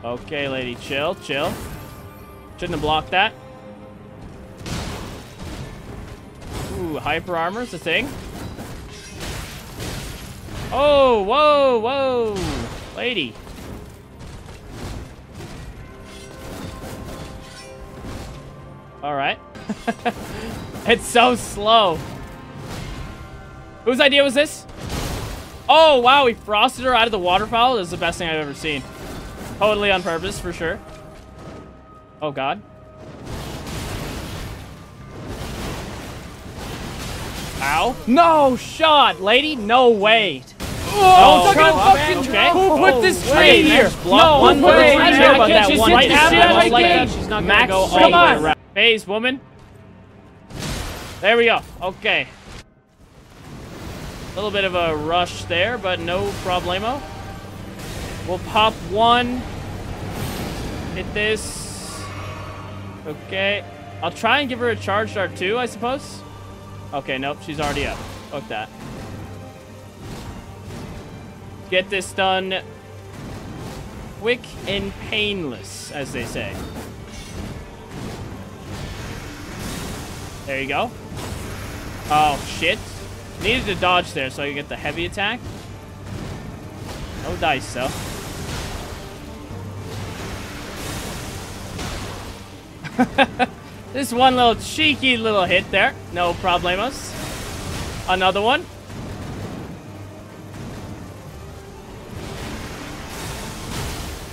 Okay, lady, chill, chill. Shouldn't have blocked that. Ooh, hyper armor's a thing. Oh, whoa, whoa. Lady. Alright. it's so slow. Whose idea was this? Oh, wow, we frosted her out of the waterfowl. This is the best thing I've ever seen. Totally on purpose, for sure. Oh, God. Ow. No shot, lady. No way. Oh, oh fucking okay. Who put Oh, this wait, tree here? No one way. I can't that just one. sit Right now, shit I like like that. that. She's not Max, go all come the way on. around. Phase, woman. There we go. Okay. A little bit of a rush there, but no problemo. We'll pop one. Hit this. Okay. I'll try and give her a charge dart too, I suppose. Okay, nope, she's already up. Fuck that. Get this done quick and painless, as they say. There you go. Oh, shit. Needed to dodge there so I could get the heavy attack. No dice, though. this one little cheeky little hit there. No problemos. Another one.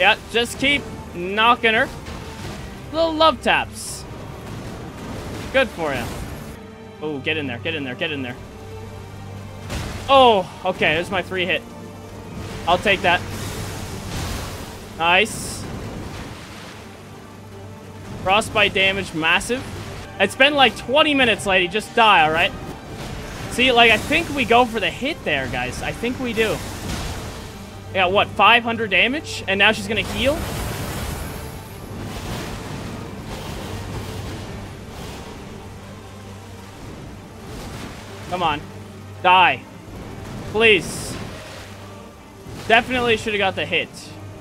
Yeah, just keep knocking her. Little love taps. Good for you. Oh, get in there, get in there, get in there. Oh, okay, there's my three hit. I'll take that. Nice. Frostbite damage, massive. It's been like 20 minutes, lady. Just die, alright? See, like, I think we go for the hit there, guys. I think we do. Yeah, what, 500 damage? And now she's gonna heal? Come on. Die. Please. Definitely should have got the hit.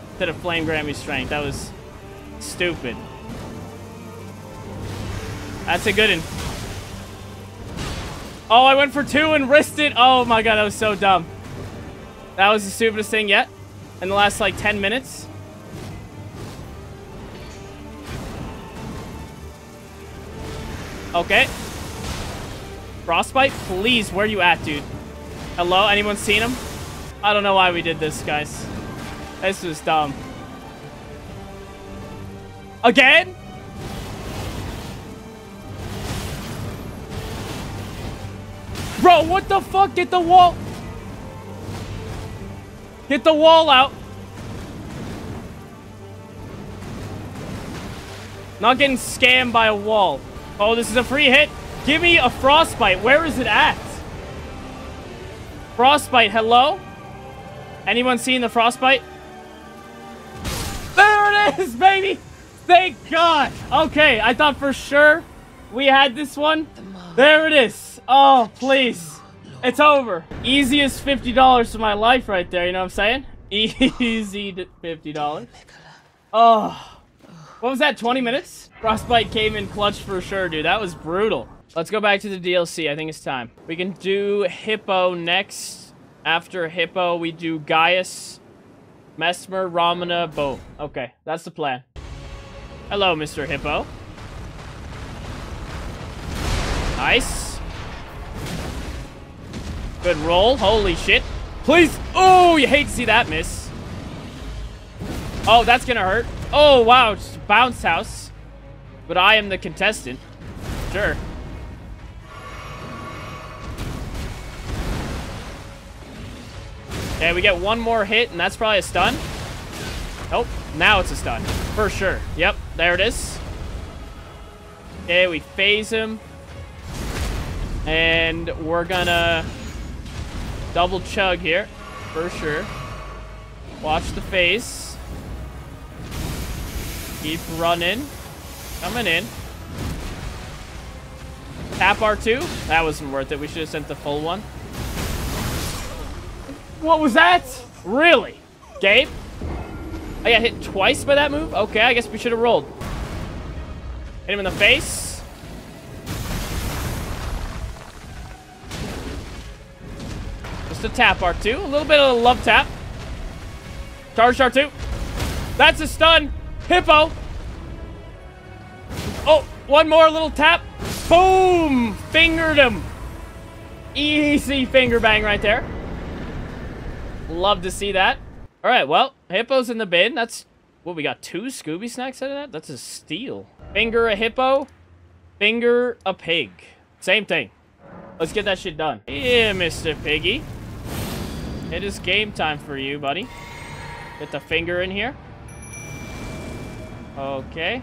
Instead of Flame Grant Me Strength. That was stupid. That's a good one. Oh, I went for two and risked it. Oh my god, that was so dumb. That was the stupidest thing yet. In the last, like, 10 minutes. Okay. Frostbite, please, where you at, dude? Hello? Anyone seen him? I don't know why we did this, guys. This was dumb. Again? Bro, what the fuck? Get the wall. Get the wall out. Not getting scammed by a wall. Oh, this is a free hit. Give me a frostbite. Where is it at? Frostbite, hello? Anyone seen the frostbite? There it is, baby! Thank God! Okay, I thought for sure we had this one. There it is. Oh, please. It's over. Easiest $50 of my life right there, you know what I'm saying? Easy $50. Oh. What was that, 20 minutes? Frostbite came in clutch for sure, dude. That was brutal. Let's go back to the DLC. I think it's time. We can do Hippo next. After Hippo, we do Gaius, Mesmer, Romina, Bo. Okay, that's the plan. Hello, Mr. Hippo. Nice. Good roll. Holy shit. Please. Oh, you hate to see that miss. Oh, that's gonna hurt. Oh, wow. Bounce house. But I am the contestant. Sure. Okay, we get one more hit, and that's probably a stun. Nope. Now it's a stun. For sure. Yep, there it is. Okay, we phase him. And we're gonna double chug here. For sure. Watch the face. Keep running. Coming in. Tap R2. That wasn't worth it. We should have sent the full one. What was that? Really? Gabe? I got hit twice by that move? Okay, I guess we should have rolled. Hit him in the face. A tap R2. A little bit of a love tap. Charge R2. That's a stun. Hippo. Oh, one more little tap. Boom! Fingered him. Easy finger bang right there. Love to see that. All right, well, Hippo's in the bin. That's, what, we got two Scooby snacks out of that? That's a steal. Finger a hippo, finger a pig. Same thing. Let's get that shit done. Yeah, Mr. Piggy. It is game time for you, buddy. Get the finger in here. Okay.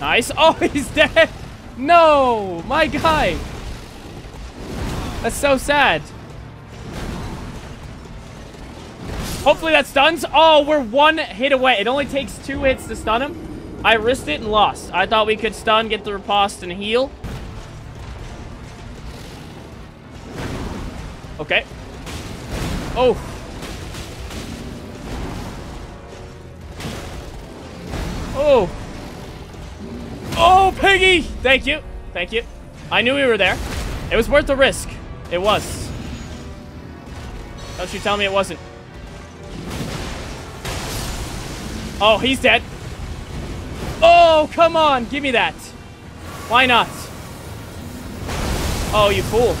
Nice. Oh, he's dead. No, my guy. That's so sad. Hopefully that stuns. Oh, we're one hit away. It only takes two hits to stun him. I risked it and lost. I thought we could stun, get the riposte, and heal. Okay. Oh. Oh. Oh, Piggy! Thank you. Thank you. I knew we were there. It was worth the risk. It was. Don't you tell me it wasn't. Oh, he's dead. Oh, come on. Give me that. Why not? Oh, you fool.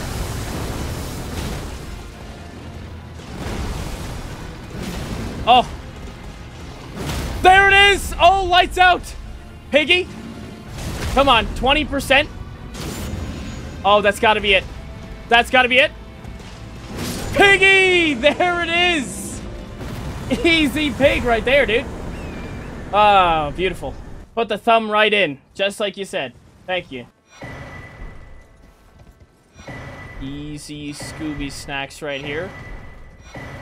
Oh. There it is. Oh, lights out. Piggy. Come on. 20%. Oh, that's got to be it. That's got to be it. Piggy! There it is. Easy pig right there, dude. Oh, beautiful. Put the thumb right in, just like you said. Thank you. Easy Scooby snacks right here.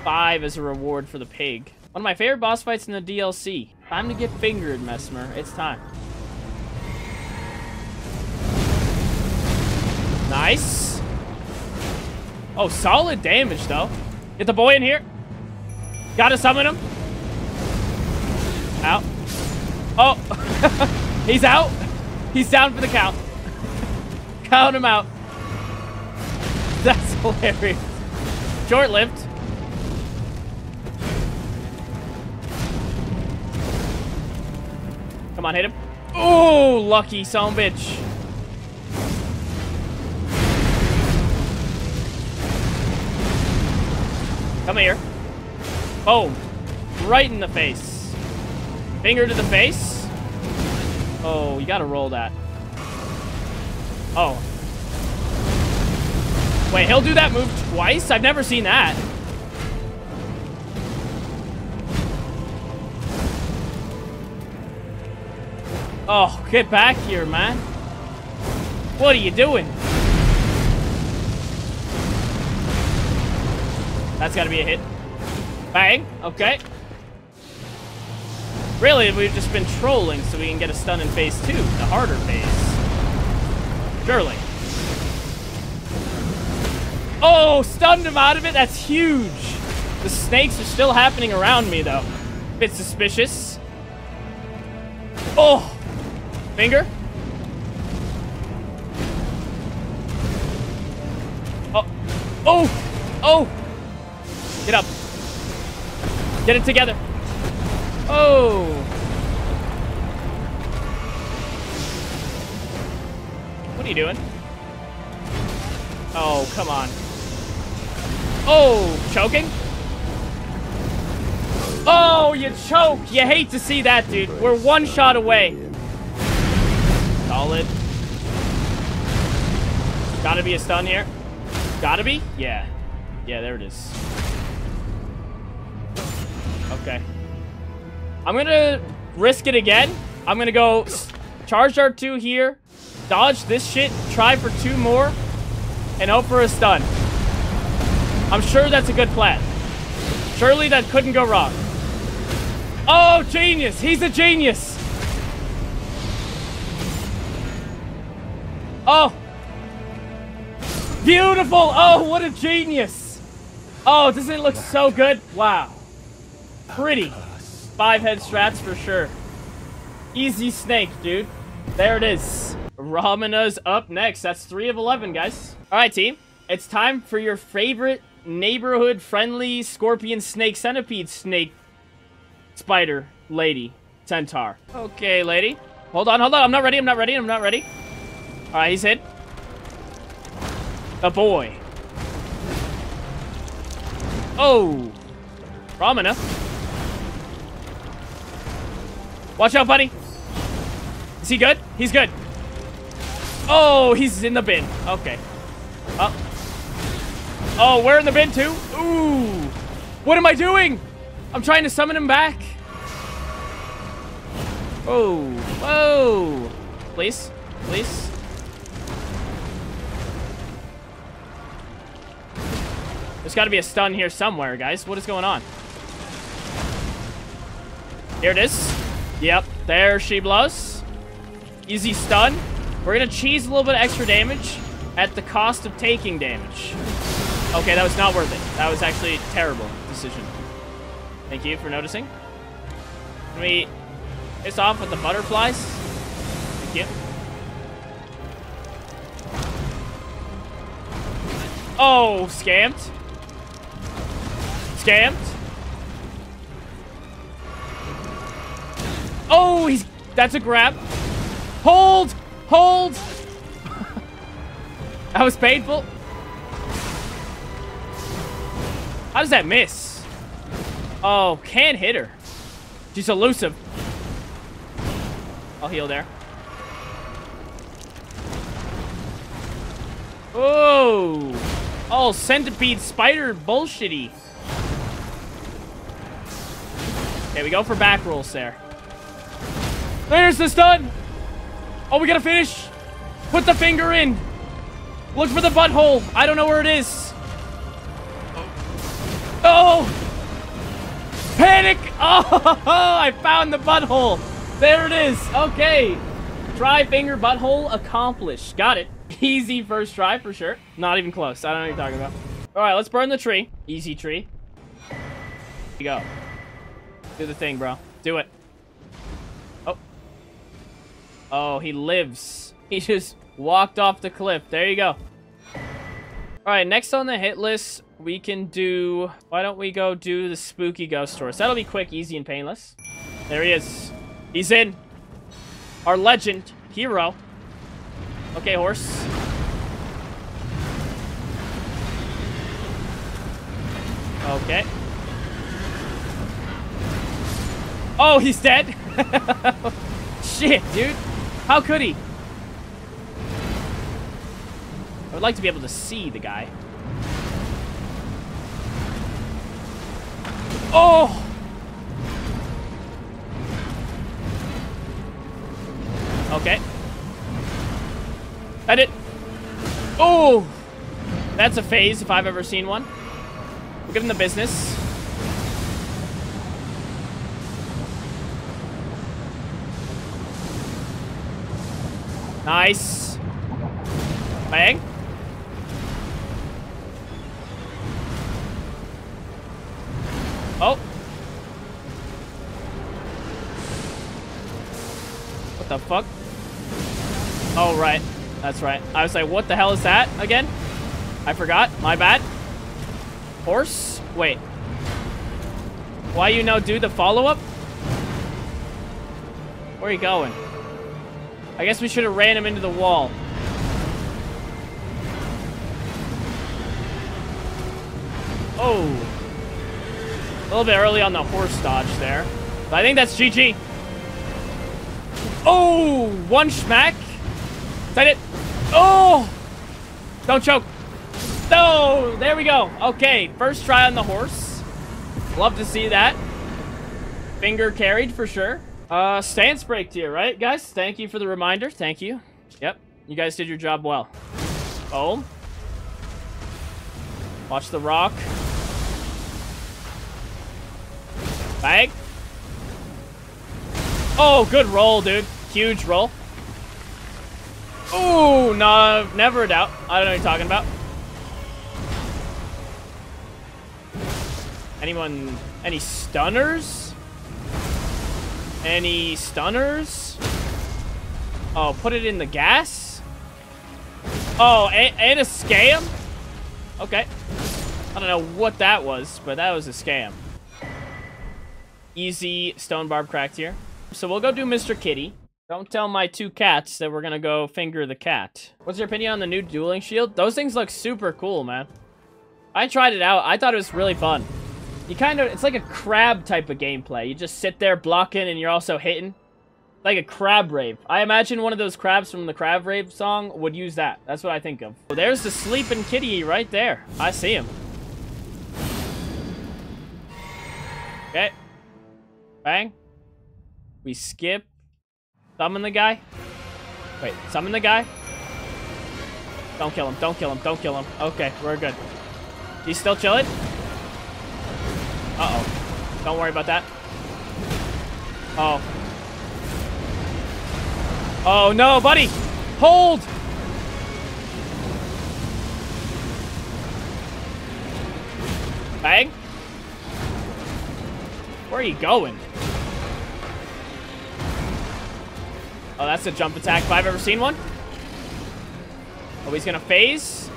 Five as a reward for the pig. One of my favorite boss fights in the DLC. Time to get fingered, Mesmer. It's time. Nice. Oh, solid damage, though. Get the boy in here. Gotta summon him. Out. Oh. He's out. He's down for the count. Count him out. That's hilarious. Short-lived. Come on, hit him. Oh, lucky son bitch. Come here. Boom. Right in the face. Finger to the face. Oh, you gotta roll that. Oh. Wait, he'll do that move twice? I've never seen that. Oh, get back here, man. What are you doing? That's gotta be a hit. Bang. Okay. Really, we've just been trolling so we can get a stun in phase two, the harder phase. Surely. Oh, stunned him out of it? That's huge. The snakes are still happening around me, though. Bit suspicious. Oh! Finger? Oh! Oh! Oh! Get up. Get it together. Oh! What are you doing? Oh, come on. Oh, choking? Oh, you choke. You hate to see that, dude. We're one shot away. Solid. Gotta be a stun here. Gotta be? Yeah. Yeah, there it is. Okay. I'm gonna risk it again. I'm gonna go charge dart 2 here. Dodge this shit. Try for two more. And hope for a stun. I'm sure that's a good plan. Surely that couldn't go wrong. Oh, genius! He's a genius! Oh! Beautiful! Oh, what a genius! Oh, doesn't it look so good? Wow. Pretty. Five head strats for sure. Easy snake, dude. There it is. Romina's up next. That's 3 of 11, guys. Alright, team. It's time for your favorite neighborhood friendly scorpion snake centipede snake spider lady centaur. Okay, lady. Hold on, hold on. I'm not ready. I'm not ready. I'm not ready. All right, he's hit. A boy. Oh. Ramana. Watch out, buddy. Is he good? He's good. Oh, he's in the bin. Okay. Oh. Oh, we're in the bin too? Ooh. What am I doing? I'm trying to summon him back. Oh. Whoa. Please. Please. There's got to be a stun here somewhere, guys. What is going on? Here it is. Yep. There she blows. Easy stun. We're going to cheese a little bit of extra damage at the cost of taking damage. Okay, that was not worth it. That was actually a terrible decision. Thank you for noticing. Can we piss off with the butterflies? Thank you. Oh, scammed. Scammed. Oh, he's... That's a grab. Hold! Hold! that was painful. How does that miss? Oh, can't hit her. She's elusive. I'll heal there. Oh. Oh, centipede spider bullshitty. Okay, we go for back rolls there. There's the stun. Oh, we gotta finish. Put the finger in. Look for the butthole. I don't know where it is. Oh! Panic! Oh, I found the butthole. There it is. Okay. Try finger butthole accomplished. Got it. Easy first try for sure. Not even close. I don't know what you're talking about. All right, let's burn the tree. Easy tree. Here you go. Do the thing, bro. Do it. Oh. Oh, he lives. He just walked off the cliff. There you go. All right, next on the hit list, we can do... Why don't we go do the spooky ghost horse? That'll be quick, easy, and painless. There he is. He's in. Our legend. Hero. Okay, horse. Okay. Oh, he's dead? Shit, dude. How could he? I would like to be able to see the guy. Oh! Okay. That it. Oh! That's a phase if I've ever seen one. We'll give him the business. Nice. Bang. Oh. What the fuck? Oh, right. That's right. I was like, what the hell is that again? I forgot. My bad. Horse? Wait. Why you now do the follow-up? Where are you going? I guess we should have ran him into the wall. Oh. A little bit early on the horse dodge there. But I think that's GG. Oh, one smack. Is that it? Oh! Don't choke. No, there we go. Okay, first try on the horse. Love to see that. Finger carried for sure. Uh, stance break tier, right, guys? Thank you for the reminder. Thank you. Yep, you guys did your job well. Oh. Watch the rock. Bag. Oh, good roll, dude. Huge roll. Oh, no, never a doubt. I don't know what you're talking about. Anyone, any stunners? Any stunners? Oh, put it in the gas? Oh, and, and a scam? Okay. I don't know what that was, but that was a scam. Easy Stonebarb Cracked Tear. So we'll go do Mr. Kitty. Don't tell my two cats that we're gonna go finger the cat. What's your opinion on the new dueling shield? Those things look super cool, man. I tried it out. I thought it was really fun. You kind of, it's like a crab type of gameplay. You just sit there blocking and you're also hitting. Like a crab rave. I imagine one of those crabs from the crab rave song would use that. That's what I think of. Well, there's the sleeping kitty right there. I see him. Okay. Bang. We skip. Summon the guy. Wait, summon the guy? Don't kill him, don't kill him, don't kill him. Okay, we're good. He's still chilling? Uh-oh. Don't worry about that. Oh. Oh, no, buddy! Hold! Bang. Where are you going? Oh, that's a jump attack if I've ever seen one. Oh, he's gonna phase.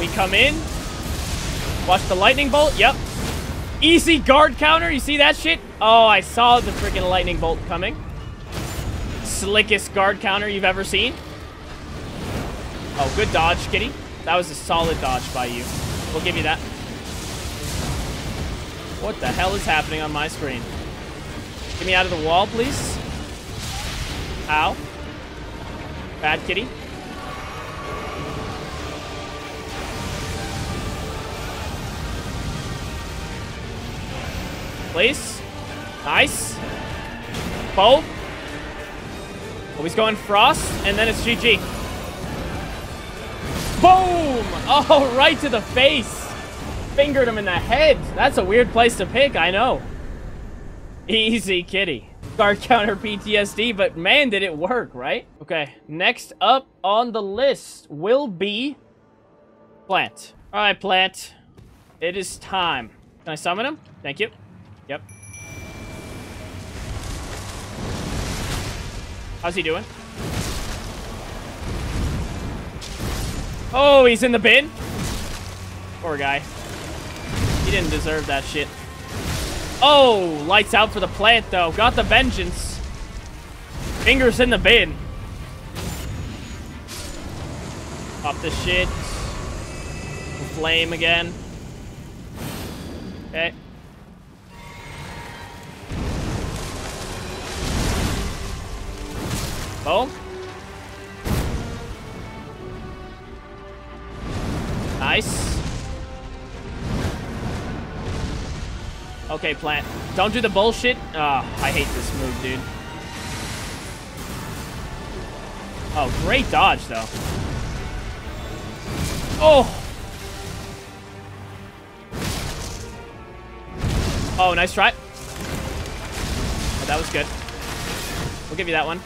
We come in. Watch the lightning bolt. Yep. Easy guard counter. You see that shit? Oh, I saw the freaking lightning bolt coming. Slickest guard counter you've ever seen. Oh, good dodge, kitty. That was a solid dodge by you. We'll give you that. What the hell is happening on my screen? Get me out of the wall, please. Ow. Bad kitty. Please. Nice. Both. Oh, he's going Frost, and then it's GG. Boom! Oh, right to the face. Fingered him in the head. That's a weird place to pick, I know. Easy kitty. Guard counter PTSD, but man, did it work, right? Okay, next up on the list will be Plant. All right, Plant. It is time. Can I summon him? Thank you. How's he doing? Oh, he's in the bin? Poor guy. He didn't deserve that shit. Oh, lights out for the plant, though. Got the vengeance. Fingers in the bin. Pop this shit. Flame again. Okay. Boom. Nice. Okay, plant. Don't do the bullshit. Oh, I hate this move, dude. Oh, great dodge, though. Oh! Oh, nice try. Oh, that was good. We'll give you that one.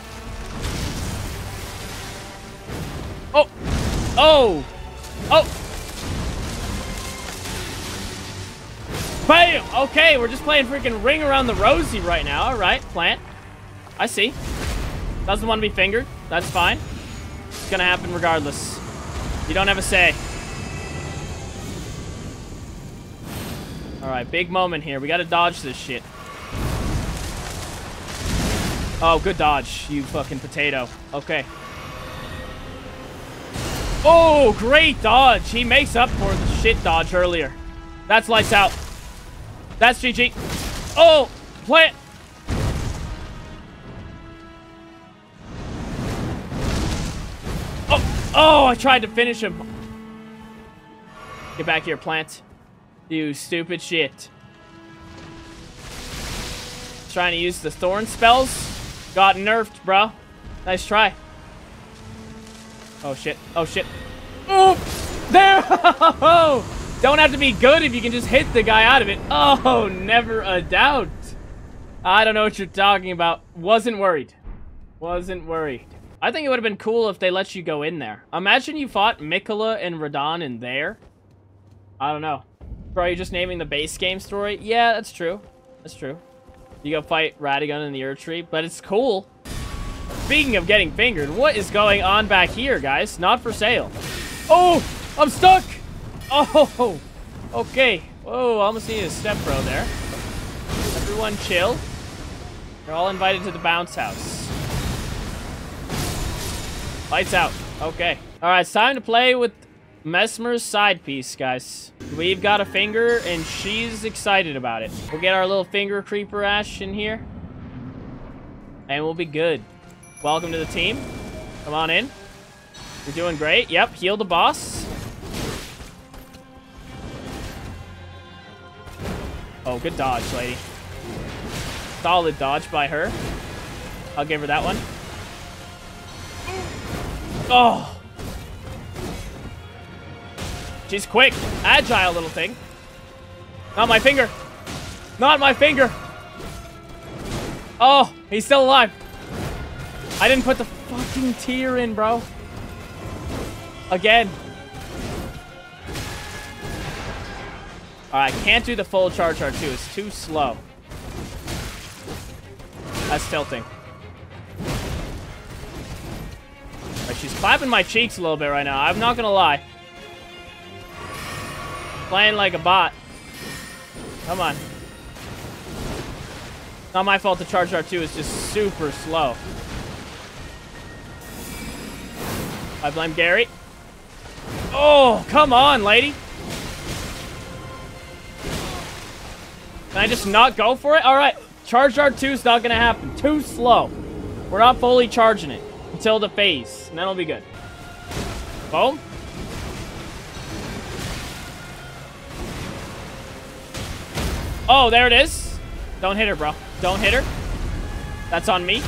Oh! Oh! Bam! Okay, we're just playing freaking Ring Around the Rosie right now. All right, plant. I see. Doesn't want to be fingered. That's fine. It's gonna happen regardless. You don't have a say. All right, big moment here. We gotta dodge this shit. Oh, good dodge, you fucking potato. Okay. Oh, great dodge. He makes up for the shit dodge earlier. That's lights out. That's GG. Oh, plant. Oh, oh, I tried to finish him. Get back here, plant. You stupid shit. Trying to use the thorn spells. Got nerfed, bro. Nice try. Oh, shit. Oh, shit. Oop! There! Don't have to be good if you can just hit the guy out of it. Oh, never a doubt. I don't know what you're talking about. Wasn't worried. Wasn't worried. I think it would have been cool if they let you go in there. Imagine you fought Miquella and Radahn in there. I don't know. Bro, you're just naming the base game story? Yeah, that's true. That's true. You go fight Radagon in the Erdtree, but it's cool. Speaking of getting fingered, what is going on back here, guys? Not for sale. Oh, I'm stuck. Oh, okay. Whoa, almost needed a step bro there. Everyone chill. You're all invited to the bounce house. Lights out. Okay. All right, it's time to play with Messmer's side piece, guys. We've got a finger, and she's excited about it. We'll get our little finger creeper ash in here. And we'll be good. Welcome to the team. Come on in. You're doing great. Yep, heal the boss. Oh, good dodge, lady. Solid dodge by her. I'll give her that one. Oh. She's quick. Agile little thing. Not my finger. Not my finger. Oh, he's still alive. I didn't put the fucking tear in, bro. Again. Alright, I can't do the full charge R2. It's too slow. That's tilting. Right, she's clapping my cheeks a little bit right now. I'm not gonna lie. Playing like a bot. Come on. Not my fault the charge R2 is just super slow. I blame Gary. Oh, come on, lady. Can I just not go for it? All right. Charge R2 is not going to happen. Too slow. We're not fully charging it until the phase. And then it'll be good. Boom. Oh, there it is. Don't hit her, bro. Don't hit her. That's on me.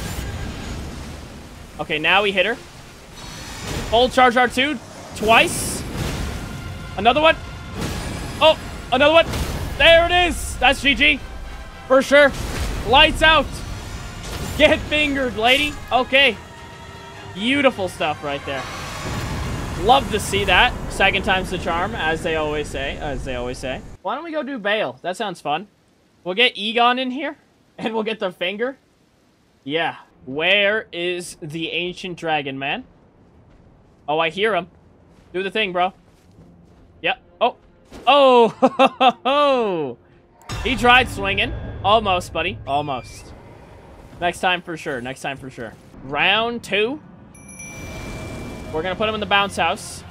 Okay, now we hit her. Full charge R2. Twice. Another one. Oh, another one. There it is. That's GG. For sure. Lights out. Get fingered, lady. Okay. Beautiful stuff right there. Love to see that. Second time's the charm, as they always say. As they always say. Why don't we go do Bayle? That sounds fun. We'll get Igon in here, and we'll get the finger. Yeah. Where is the ancient dragon, man? Oh, I hear him. Do the thing, bro. Yep. Oh. Oh! he tried swinging. Almost, buddy. Almost. Next time for sure. Next time for sure. Round two. We're going to put him in the bounce house.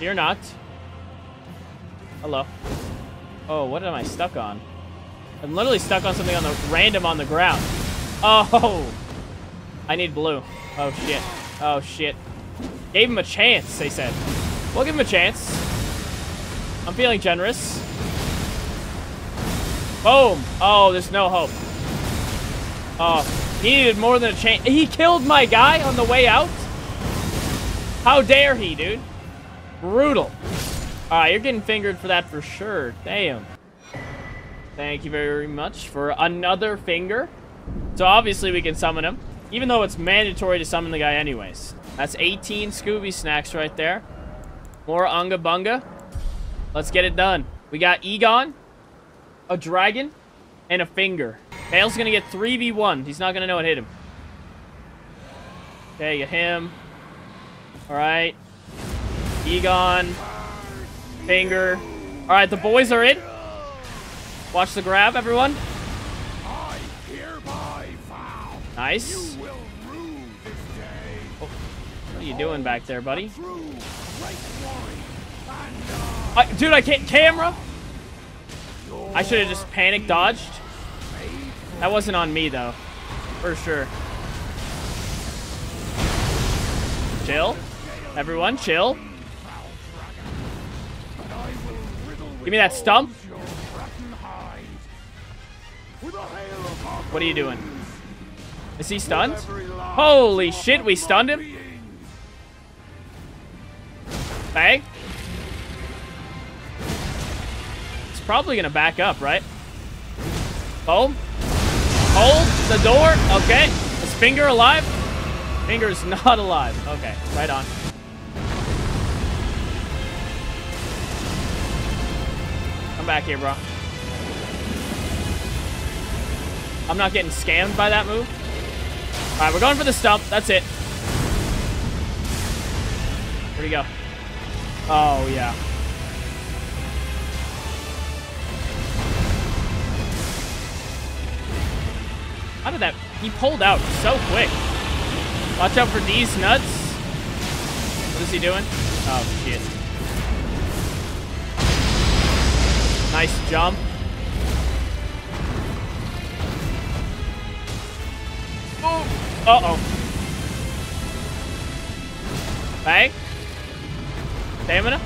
You're not. Hello. Oh, what am I stuck on? I'm literally stuck on something on the random on the ground. Oh! I need blue. Oh, shit. Oh, shit. Gave him a chance, they said. We'll give him a chance. I'm feeling generous. Boom. Oh, there's no hope. Oh, he needed more than a chance. He killed my guy on the way out? How dare he, dude? Brutal. Alright, you're getting fingered for that for sure. Damn. Thank you very much for another finger. So obviously we can summon him. Even though it's mandatory to summon the guy anyways. That's 18 Scooby snacks right there. More Unga Bunga. Let's get it done. We got Igon, a dragon, and a finger. Bayle's gonna get 3v1. He's not gonna know what hit him. Okay, get him. Alright. Igon. Finger. Alright, the boys are in. Watch the grab, everyone. Nice. What are you doing back there, buddy? I, dude, I can't... Camera? I should have just panic dodged. That wasn't on me, though. For sure. Chill. Everyone, chill. Give me that stump. What are you doing? Is he stunned? Holy shit, we stunned him? Bang. It's probably gonna back up, right? Boom. Hold the door. Okay. Is Finger alive? Finger's not alive. Okay, right on. Come back here, bro. I'm not getting scammed by that move. All right, we're going for the stump. That's it. Where'd he go? Oh, yeah. How did that... He pulled out so quick. Watch out for these nuts. What is he doing? Oh, shit. Nice jump. Uh-oh. Bang. Stamina.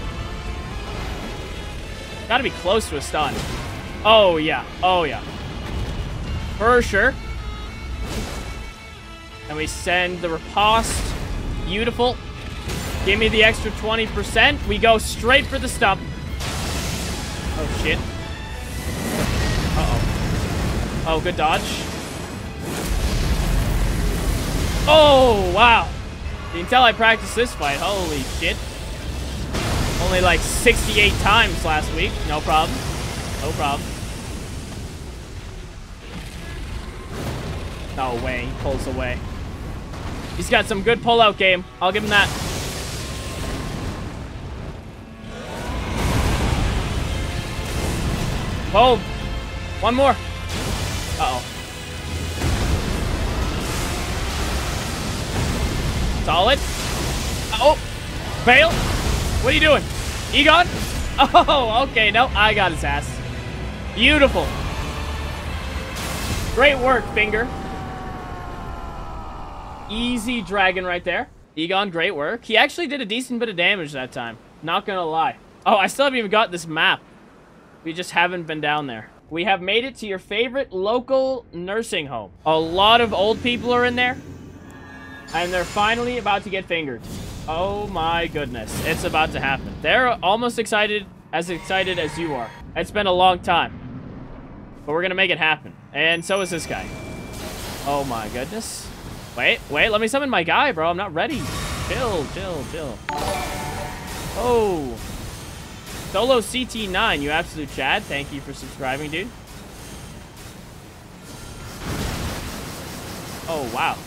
Gotta be close to a stun. Oh, yeah. Oh, yeah. For sure. And we send the riposte. Beautiful. Give me the extra 20%. We go straight for the stump. Oh, shit. Uh-oh. Oh, good dodge. Oh, wow. You can tell I practiced this fight. Holy shit. Only like 68 times last week. No problem. No problem. No way. He pulls away. He's got some good pull-out game. I'll give him that. Boom. One more. Uh-oh. Solid. Oh. Fail. What are you doing? Igon? Oh, okay. No, I got his ass. Beautiful. Great work, Finger. Easy dragon right there. Igon, great work. He actually did a decent bit of damage that time. Not gonna lie. Oh, I still haven't even got this map. We just haven't been down there. We have made it to your favorite local nursing home. A lot of old people are in there. And they're finally about to get fingered. Oh my goodness. It's about to happen. They're almost excited, as excited as you are. It's been a long time. But we're gonna make it happen. And so is this guy. Oh my goodness. Wait, wait, let me summon my guy, bro. I'm not ready. Chill, chill, chill. Oh. Solo CT9, you absolute Chad. Thank you for subscribing, dude. Oh, wow.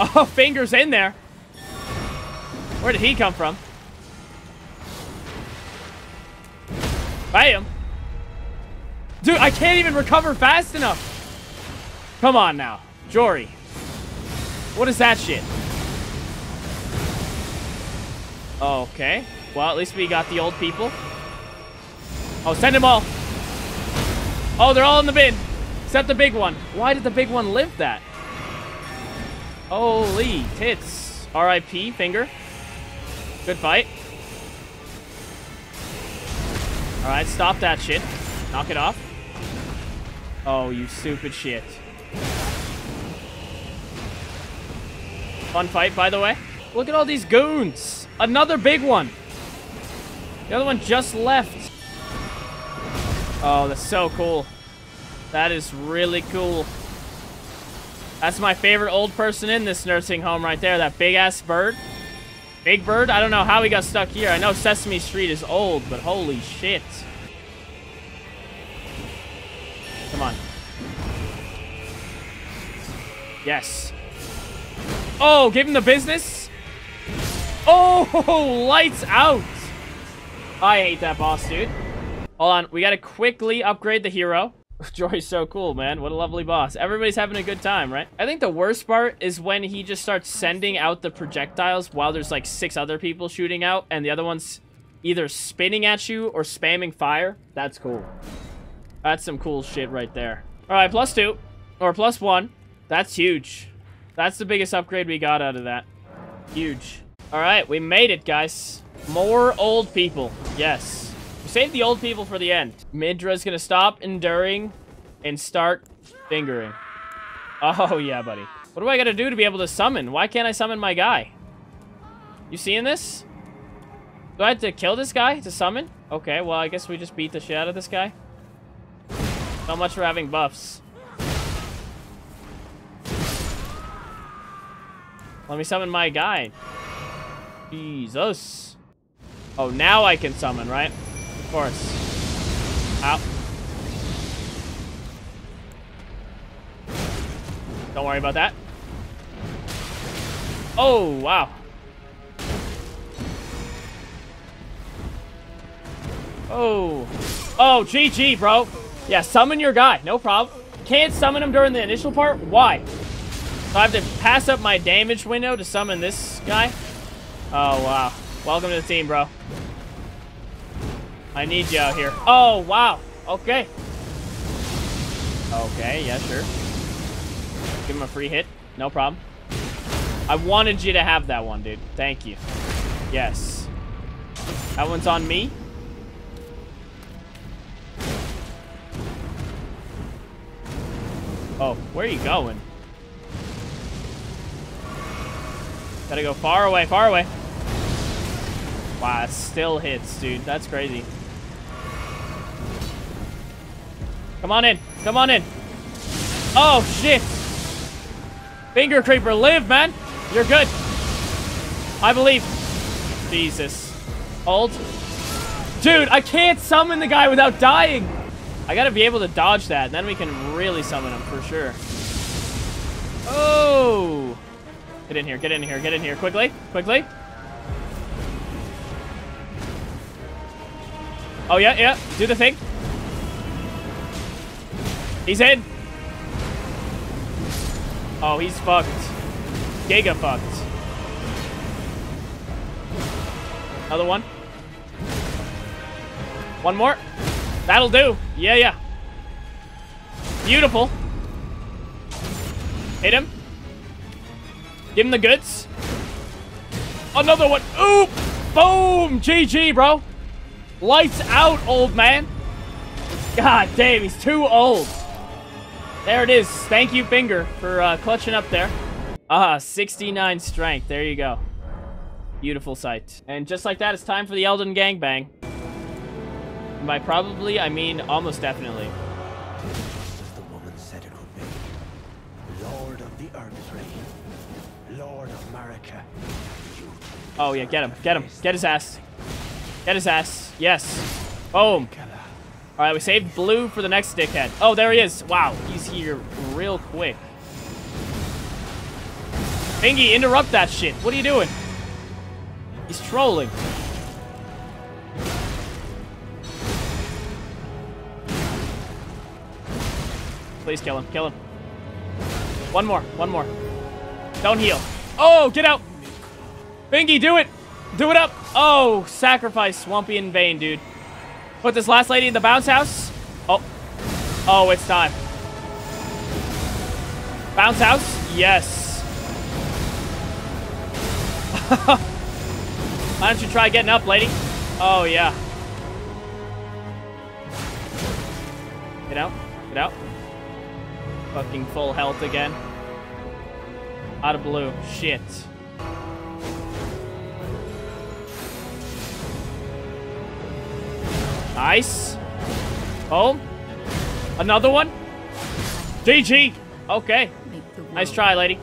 Oh, fingers in there. Where did he come from? Bam. Dude, I can't even recover fast enough. Come on now. Jori. What is that shit? Okay. Well, at least we got the old people. Oh, send them all. Oh, they're all in the bin. Except the big one. Why did the big one live that? Holy tits. R.I.P. Finger. Good fight. Alright, stop that shit. Knock it off. Oh, you stupid shit. Fun fight, by the way. Look at all these goons. Another big one. The other one just left. Oh, that's so cool. That is really cool. That's my favorite old person in this nursing home right there. That big-ass bird. Big Bird? I don't know how he got stuck here. I know Sesame Street is old, but holy shit. Come on. Yes. Oh, give him the business. Oh, lights out. I hate that boss, dude. Hold on. We got to quickly upgrade the hero. Joy's so cool, man. What a lovely boss. Everybody's having a good time, right? I think the worst part is when he just starts sending out the projectiles while there's like six other people shooting out and the other ones either spinning at you or spamming fire. That's cool. That's some cool shit right there. All right, plus two. Or plus one. That's huge. That's the biggest upgrade we got out of that. Huge. All right, we made it, guys. More old people. Yes. We saved the old people for the end. Midra's gonna stop enduring and start fingering. Oh, yeah, buddy. What do I gotta do to be able to summon? Why can't I summon my guy? You seeing this? Do I have to kill this guy to summon? Okay, well, I guess we just beat the shit out of this guy. So much for having buffs. Let me summon my guy. Jesus. Oh, now I can summon, right? Of course. Out. Don't worry about that. Oh, wow. Oh. Oh, GG, bro. Yeah, summon your guy. No problem. Can't summon him during the initial part? Why? So I have to pass up my damage window to summon this guy? Oh, wow. Welcome to the team, bro. I need you out here. Oh, wow. Okay. Okay, yeah, sure. Give him a free hit. No problem. I wanted you to have that one, dude. Thank you. Yes. That one's on me. Oh, where are you going? Gotta go far away, far away. Wow, it still hits, dude. That's crazy. Come on in. Come on in. Oh, shit. Finger Creeper, live, man. You're good. I believe. Jesus. Hold. Dude, I can't summon the guy without dying. I gotta be able to dodge that, and then we can really summon him for sure. Oh. Get in here, get in here, get in here. Quickly, quickly. Oh, yeah, yeah. Do the thing. He's in. Oh, he's fucked. Giga fucked. Another one. One more. That'll do. Yeah, yeah. Beautiful. Hit him. Give him the goods. Another one. Oop! Boom! GG, bro. Lights out, old man. God damn, he's too old. There it is. Thank you, Finger, for uh, clutching up there. Ah, 69 strength. There you go. Beautiful sight. And just like that, it's time for the Elden Gangbang. And by probably, I mean almost definitely. As the woman said it would be. Lord of the Erdtree. Lord of Marika. Oh, yeah, get him. Get him. Get his ass. Get his ass. Yes. Boom. All right, we saved Blue for the next dickhead. Oh, there he is. Wow, he's here real quick. Bingy, interrupt that shit. What are you doing? He's trolling. Please kill him. Kill him. One more. One more. Don't heal. Oh, get out. Bingy, do it. Do it up. Oh, sacrifice Swampy in vain, dude. Put this last lady in the bounce house. Oh. Oh, it's time. Bounce house? Yes. Why don't you try getting up, lady? Oh, yeah. Get out. Get out. Fucking full health again. Out of blue. Shit. Nice. Oh. Another one. GG. Okay. Nice try, lady.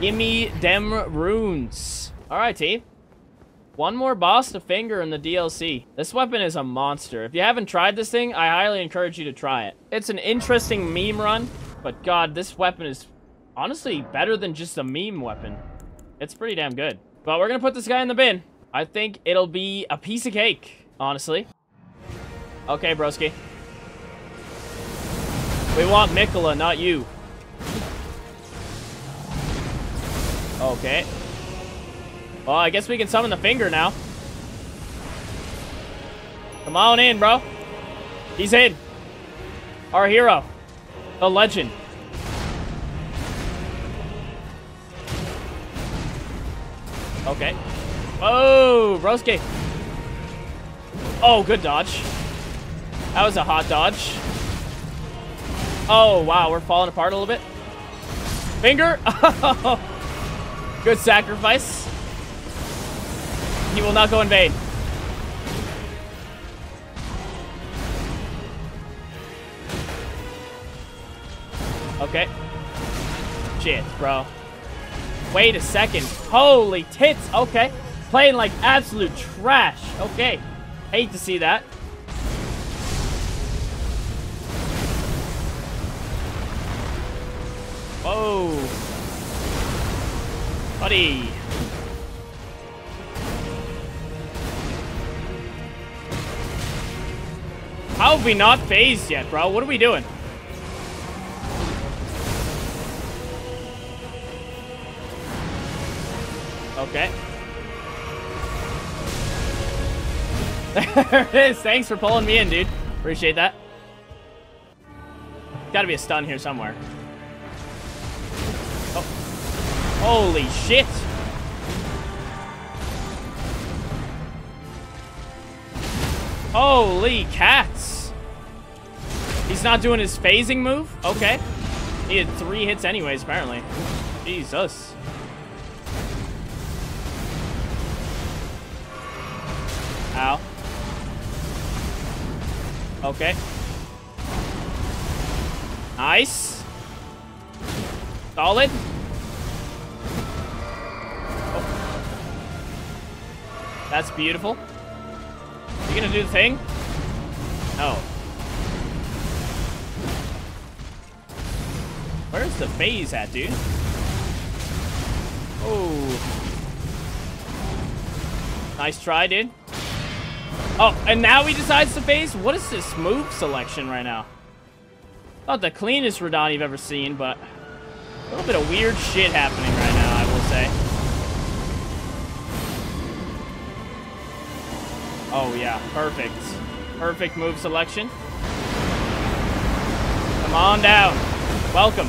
Gimme dem runes. All right, team. One more boss to finger in the DLC. This weapon is a monster. If you haven't tried this thing, I highly encourage you to try it. It's an interesting meme run, but god, this weapon is honestly better than just a meme weapon. It's pretty damn good. But we're gonna put this guy in the bin. I think it'll be a piece of cake, honestly. Okay, broski. We want Miquella, not you. Okay. Well, I guess we can summon the finger now. Come on in, bro. He's in. Our hero. The legend. Okay. Oh, Broski. Oh, good dodge. That was a hot dodge. Oh, wow, we're falling apart a little bit. Finger. good sacrifice. He will not go in vain. Okay. Shit, bro. Wait a second. Holy tits. Okay. Playing like absolute trash. Okay. Hate to see that. Whoa. Buddy. How have we not phased yet, bro? What are we doing? Okay. There it is. Thanks for pulling me in, dude. Appreciate that. Gotta be a stun here somewhere. Holy shit. Holy cats. He's not doing his phasing move? Okay. He had three hits anyways, apparently. Jesus. Ow. Okay. Nice. Solid. That's beautiful. You gonna do the thing? No. Where's the phase at, dude? Oh. Nice try, dude. Oh, and now he decides to phase? What is this move selection right now? Not the cleanest Radahn you've ever seen, but a little bit of weird shit happening right Oh, yeah. Perfect. Perfect move selection. Come on down. Welcome.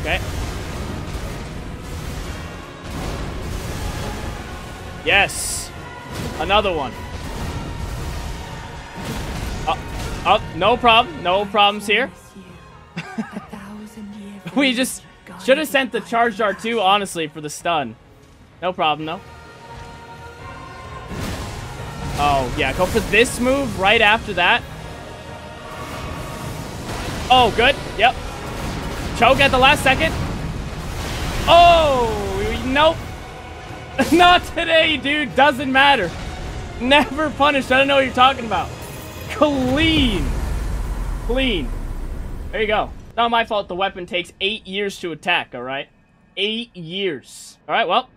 Okay. Yes. Another one. Oh, oh, no problem. No problems here. we just should have sent the charge dart too, honestly, for the stun. No problem, though. Oh, yeah. Go for this move right after that. Oh, good. Yep. Choke at the last second. Oh, nope. Not today, dude. Doesn't matter. Never punished. I don't know what you're talking about. Clean. Clean. There you go. Not my fault the weapon takes eight years to attack, alright? Eight years. Alright, well.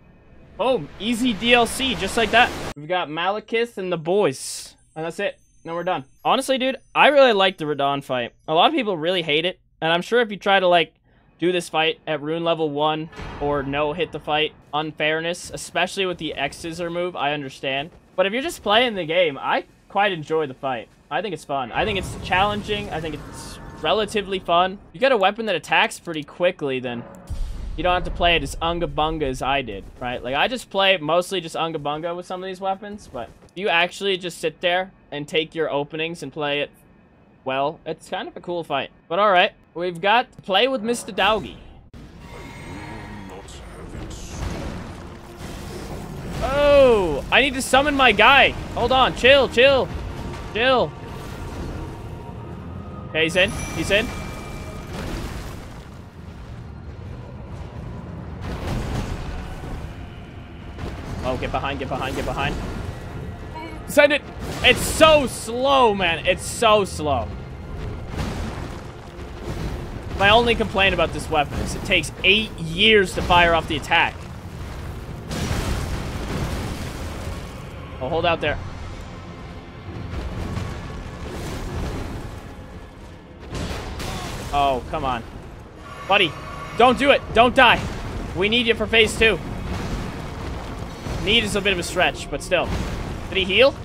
Boom. Easy DLC, just like that. We've got Maliketh and the boys. And that's it. Then we're done. Honestly, dude, I really like the Radahn fight. A lot of people really hate it. And I'm sure if you try to, like, do this fight at rune level 1 or no hit the fight unfairness, especially with the X scissor move, I understand. But if you're just playing the game, I quite enjoy the fight. I think it's fun. I think it's challenging. I think it's relatively fun. You get a weapon that attacks pretty quickly, then you don't have to play it as unga bunga as I did, right? Like, I just play mostly just unga bunga with some of these weapons, but you actually just sit there and take your openings and play it well, it's kind of a cool fight. But alright, we've got to play with Mr. Dowgie. Oh, I need to summon my guy. Hold on, chill, chill, chill. Okay, he's in, he's in. Get behind, get behind, get behind. Send it. It's so slow, man. It's so slow. My only complaint about this weapon is it takes eight years to fire off the attack. Oh, hold out there. Oh, come on. Buddy, don't do it. Don't die. We need you for phase two. Need is a bit of a stretch, but still. Did he heal?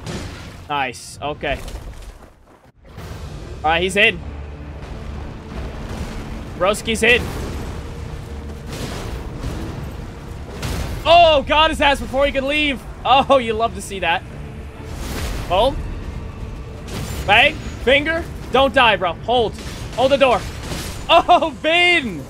Nice. Okay. Alright, he's in. Broski's in. Oh, got his ass before he could leave. Oh, you love to see that. Boom. Bang. Finger. Don't die, bro. Hold. Hold the door. Oh, Vin!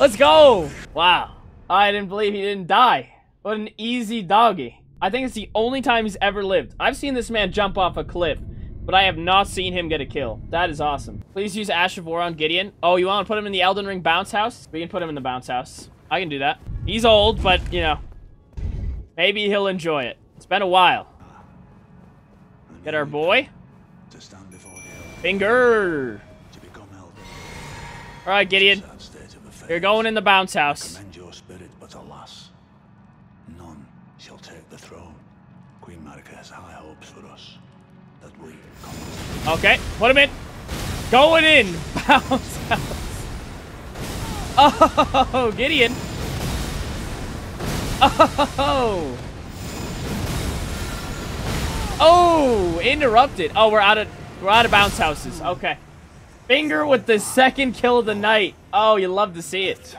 Let's go. Wow. I didn't believe he didn't die. What an easy doggy. I think it's the only time he's ever lived. I've seen this man jump off a cliff, but I have not seen him get a kill. That is awesome. Please use Ash of War on Gideon. Oh, you want to put him in the Elden Ring bounce house? We can put him in the bounce house. I can do that. He's old, but, you know, maybe he'll enjoy it. It's been a while. Get our boy. To stand before the Finger. to become elder. All right, Gideon. Sad state of affairs. You're going in the bounce house. Okay, put him in. Going in. Bounce house. Oh, Gideon. Oh. Oh, interrupted. Oh, we're out of we're out of bounce houses. Okay. Finger with the second kill of the night. Oh, you love to see it.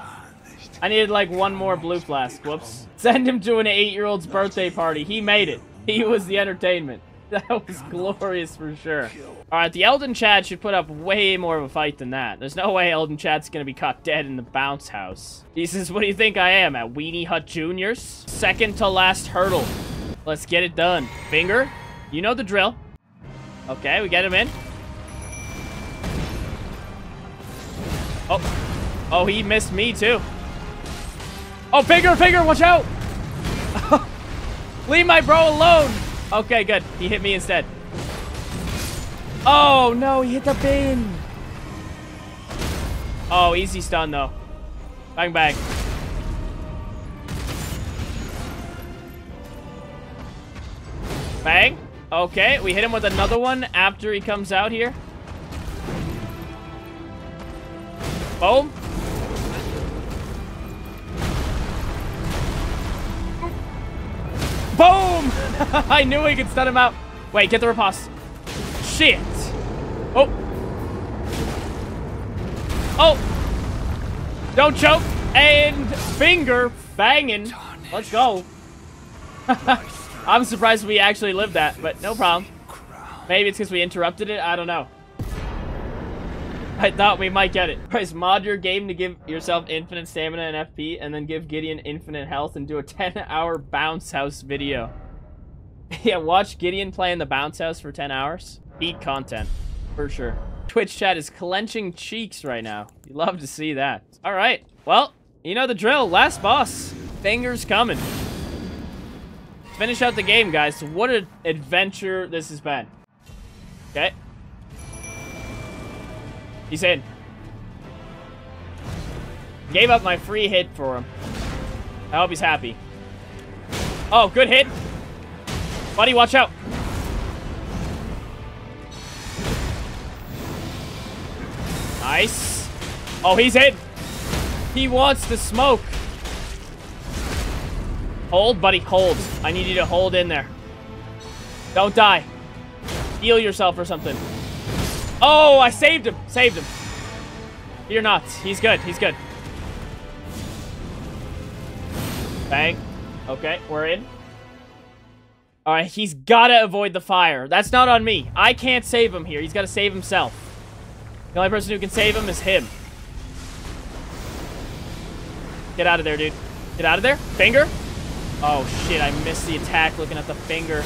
I needed like one more blue flask. Whoops. Send him to an eight-year-old's birthday party. He made it. He was the entertainment. That was glorious for sure. Alright, the Elden Chad should put up way more of a fight than that. There's no way Elden Chad's gonna be caught dead in the bounce house. He says, what do you think I am, at Weenie Hut Juniors? Second to last hurdle. Let's get it done. Finger, you know the drill. Okay, we get him in. Oh. Oh, he missed me too. Oh, Finger, Finger, watch out! Leave my bro alone! Okay, good. He hit me instead. Oh, no, he hit the bin. Oh, easy stun, though. Bang, bang. Bang. Okay, we hit him with another one after he comes out here. Boom. I knew we could stun him out. Wait, get the riposte. Shit. Oh. Oh. Don't choke. And finger banging. Let's go. I'm surprised we actually lived that, but no problem. Maybe it's because we interrupted it. I don't know. I thought we might get it. Guys, mod your game to give yourself infinite stamina and FP, and then give Gideon infinite health and do a 10-hour bounce house video. yeah, watch Gideon play in the bounce house for 10 hours. Beat content, for sure. Twitch chat is clenching cheeks right now. You love to see that. All right, well, you know the drill. Last boss. Fingers coming. Finish out the game, guys. What an adventure this has been. Okay. He's in. Gave up my free hit for him. I hope he's happy. Oh, good hit. Buddy, watch out. Nice. Oh, he's in. He wants the smoke. Hold, buddy, hold. I need you to hold in there. Don't die. Heal yourself or something. Oh, I saved him. Saved him. You're nuts. He's good. He's good. Bang. Okay, we're in. Alright, he's gotta avoid the fire. That's not on me. I can't save him here. He's gotta save himself. The only person who can save him is him. Get out of there, dude. Get out of there. Finger. Oh, shit. I missed the attack looking at the finger.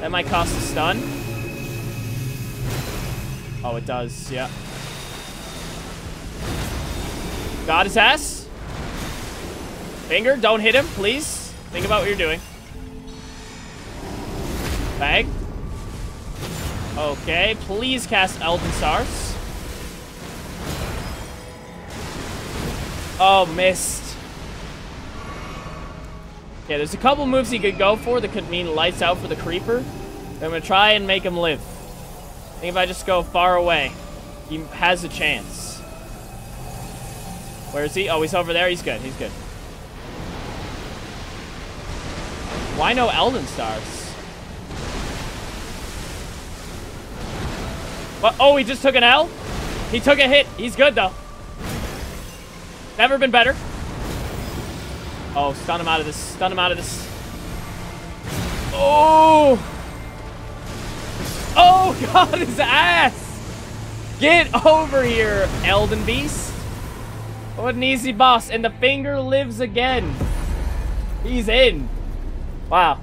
That might cost a stun. Oh, it does. Yeah. Got his ass. Finger, don't hit him, please. Think about what you're doing. Bang. Okay, please cast Elden Stars. Oh, missed. Yeah, there's a couple moves he could go for that could mean lights out for the creeper. I'm gonna try and make him live. I think if I just go far away, he has a chance. Where is he? Oh, he's over there. He's good. He's good. Why no Elden Stars? What? Oh, he just took an L? He took a hit. He's good, though. Never been better. Oh, stun him out of this. Stun him out of this. Oh! Oh, God, his ass! Get over here, Elden Beast. What an easy boss. And the finger lives again. He's in. Wow.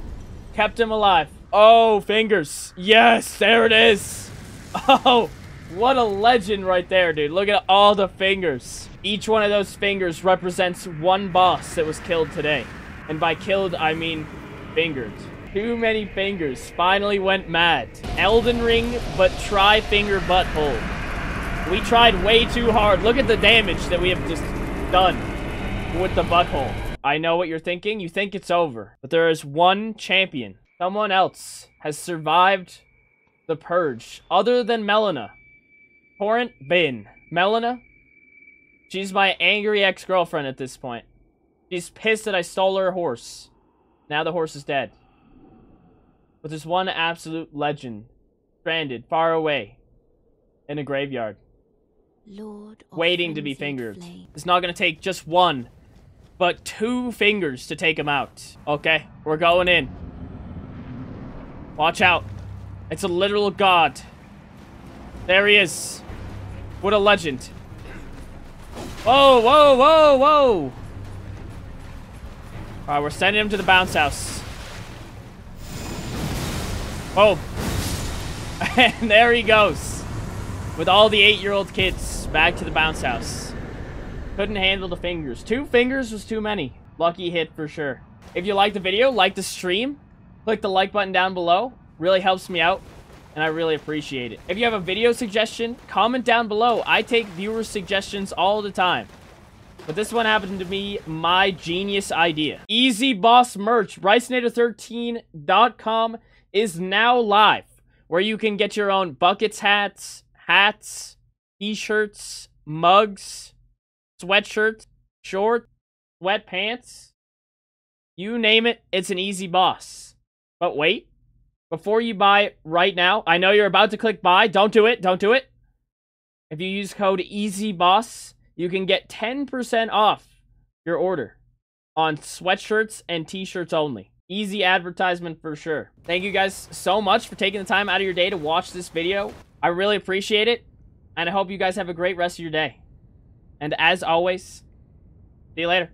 Kept him alive. Oh, fingers. Yes, there it is. Oh, what a legend right there, dude. Look at all the fingers. Each one of those fingers represents one boss that was killed today. And by killed, I mean fingered. Too many fingers. Finally went mad. Elden Ring, but try finger butthole. We tried way too hard. Look at the damage that we have just done with the butthole. I know what you're thinking. You think it's over. But there is one champion. Someone else has survived the purge other than Melina. Torrent Bin. Melina, she's my angry ex-girlfriend at this point. She's pissed that I stole her horse. Now the horse is dead. But there's one absolute legend. Stranded, far away. In a graveyard. Lord waiting to be fingered. Flame. It's not going to take just one, but two fingers to take him out. Okay, we're going in. Watch out. It's a literal god. There he is. What a legend. Whoa, whoa, whoa, whoa. Alright, we're sending him to the bounce house. Oh. and there he goes. With all the eight-year-old kids back to the bounce house. Couldn't handle the fingers. Two fingers was too many. Lucky hit for sure. If you like the video, like the stream. Click the like button down below. Really helps me out, and I really appreciate it. If you have a video suggestion, comment down below. I take viewer suggestions all the time. But this one happened to be my genius idea. Easy Boss merch, Bryceinator13.com is now live, where you can get your own buckets hats, hats, t-shirts, mugs, sweatshirts, shorts, sweatpants. You name it, it's an Easy Boss. But wait, before you buy right now, I know you're about to click buy. Don't do it. Don't do it. If you use code EasyBoss, you can get 10% off your order on sweatshirts and t-shirts only. Easy advertisement for sure. Thank you guys so much for taking the time out of your day to watch this video. I really appreciate it, and I hope you guys have a great rest of your day. And as always, see you later.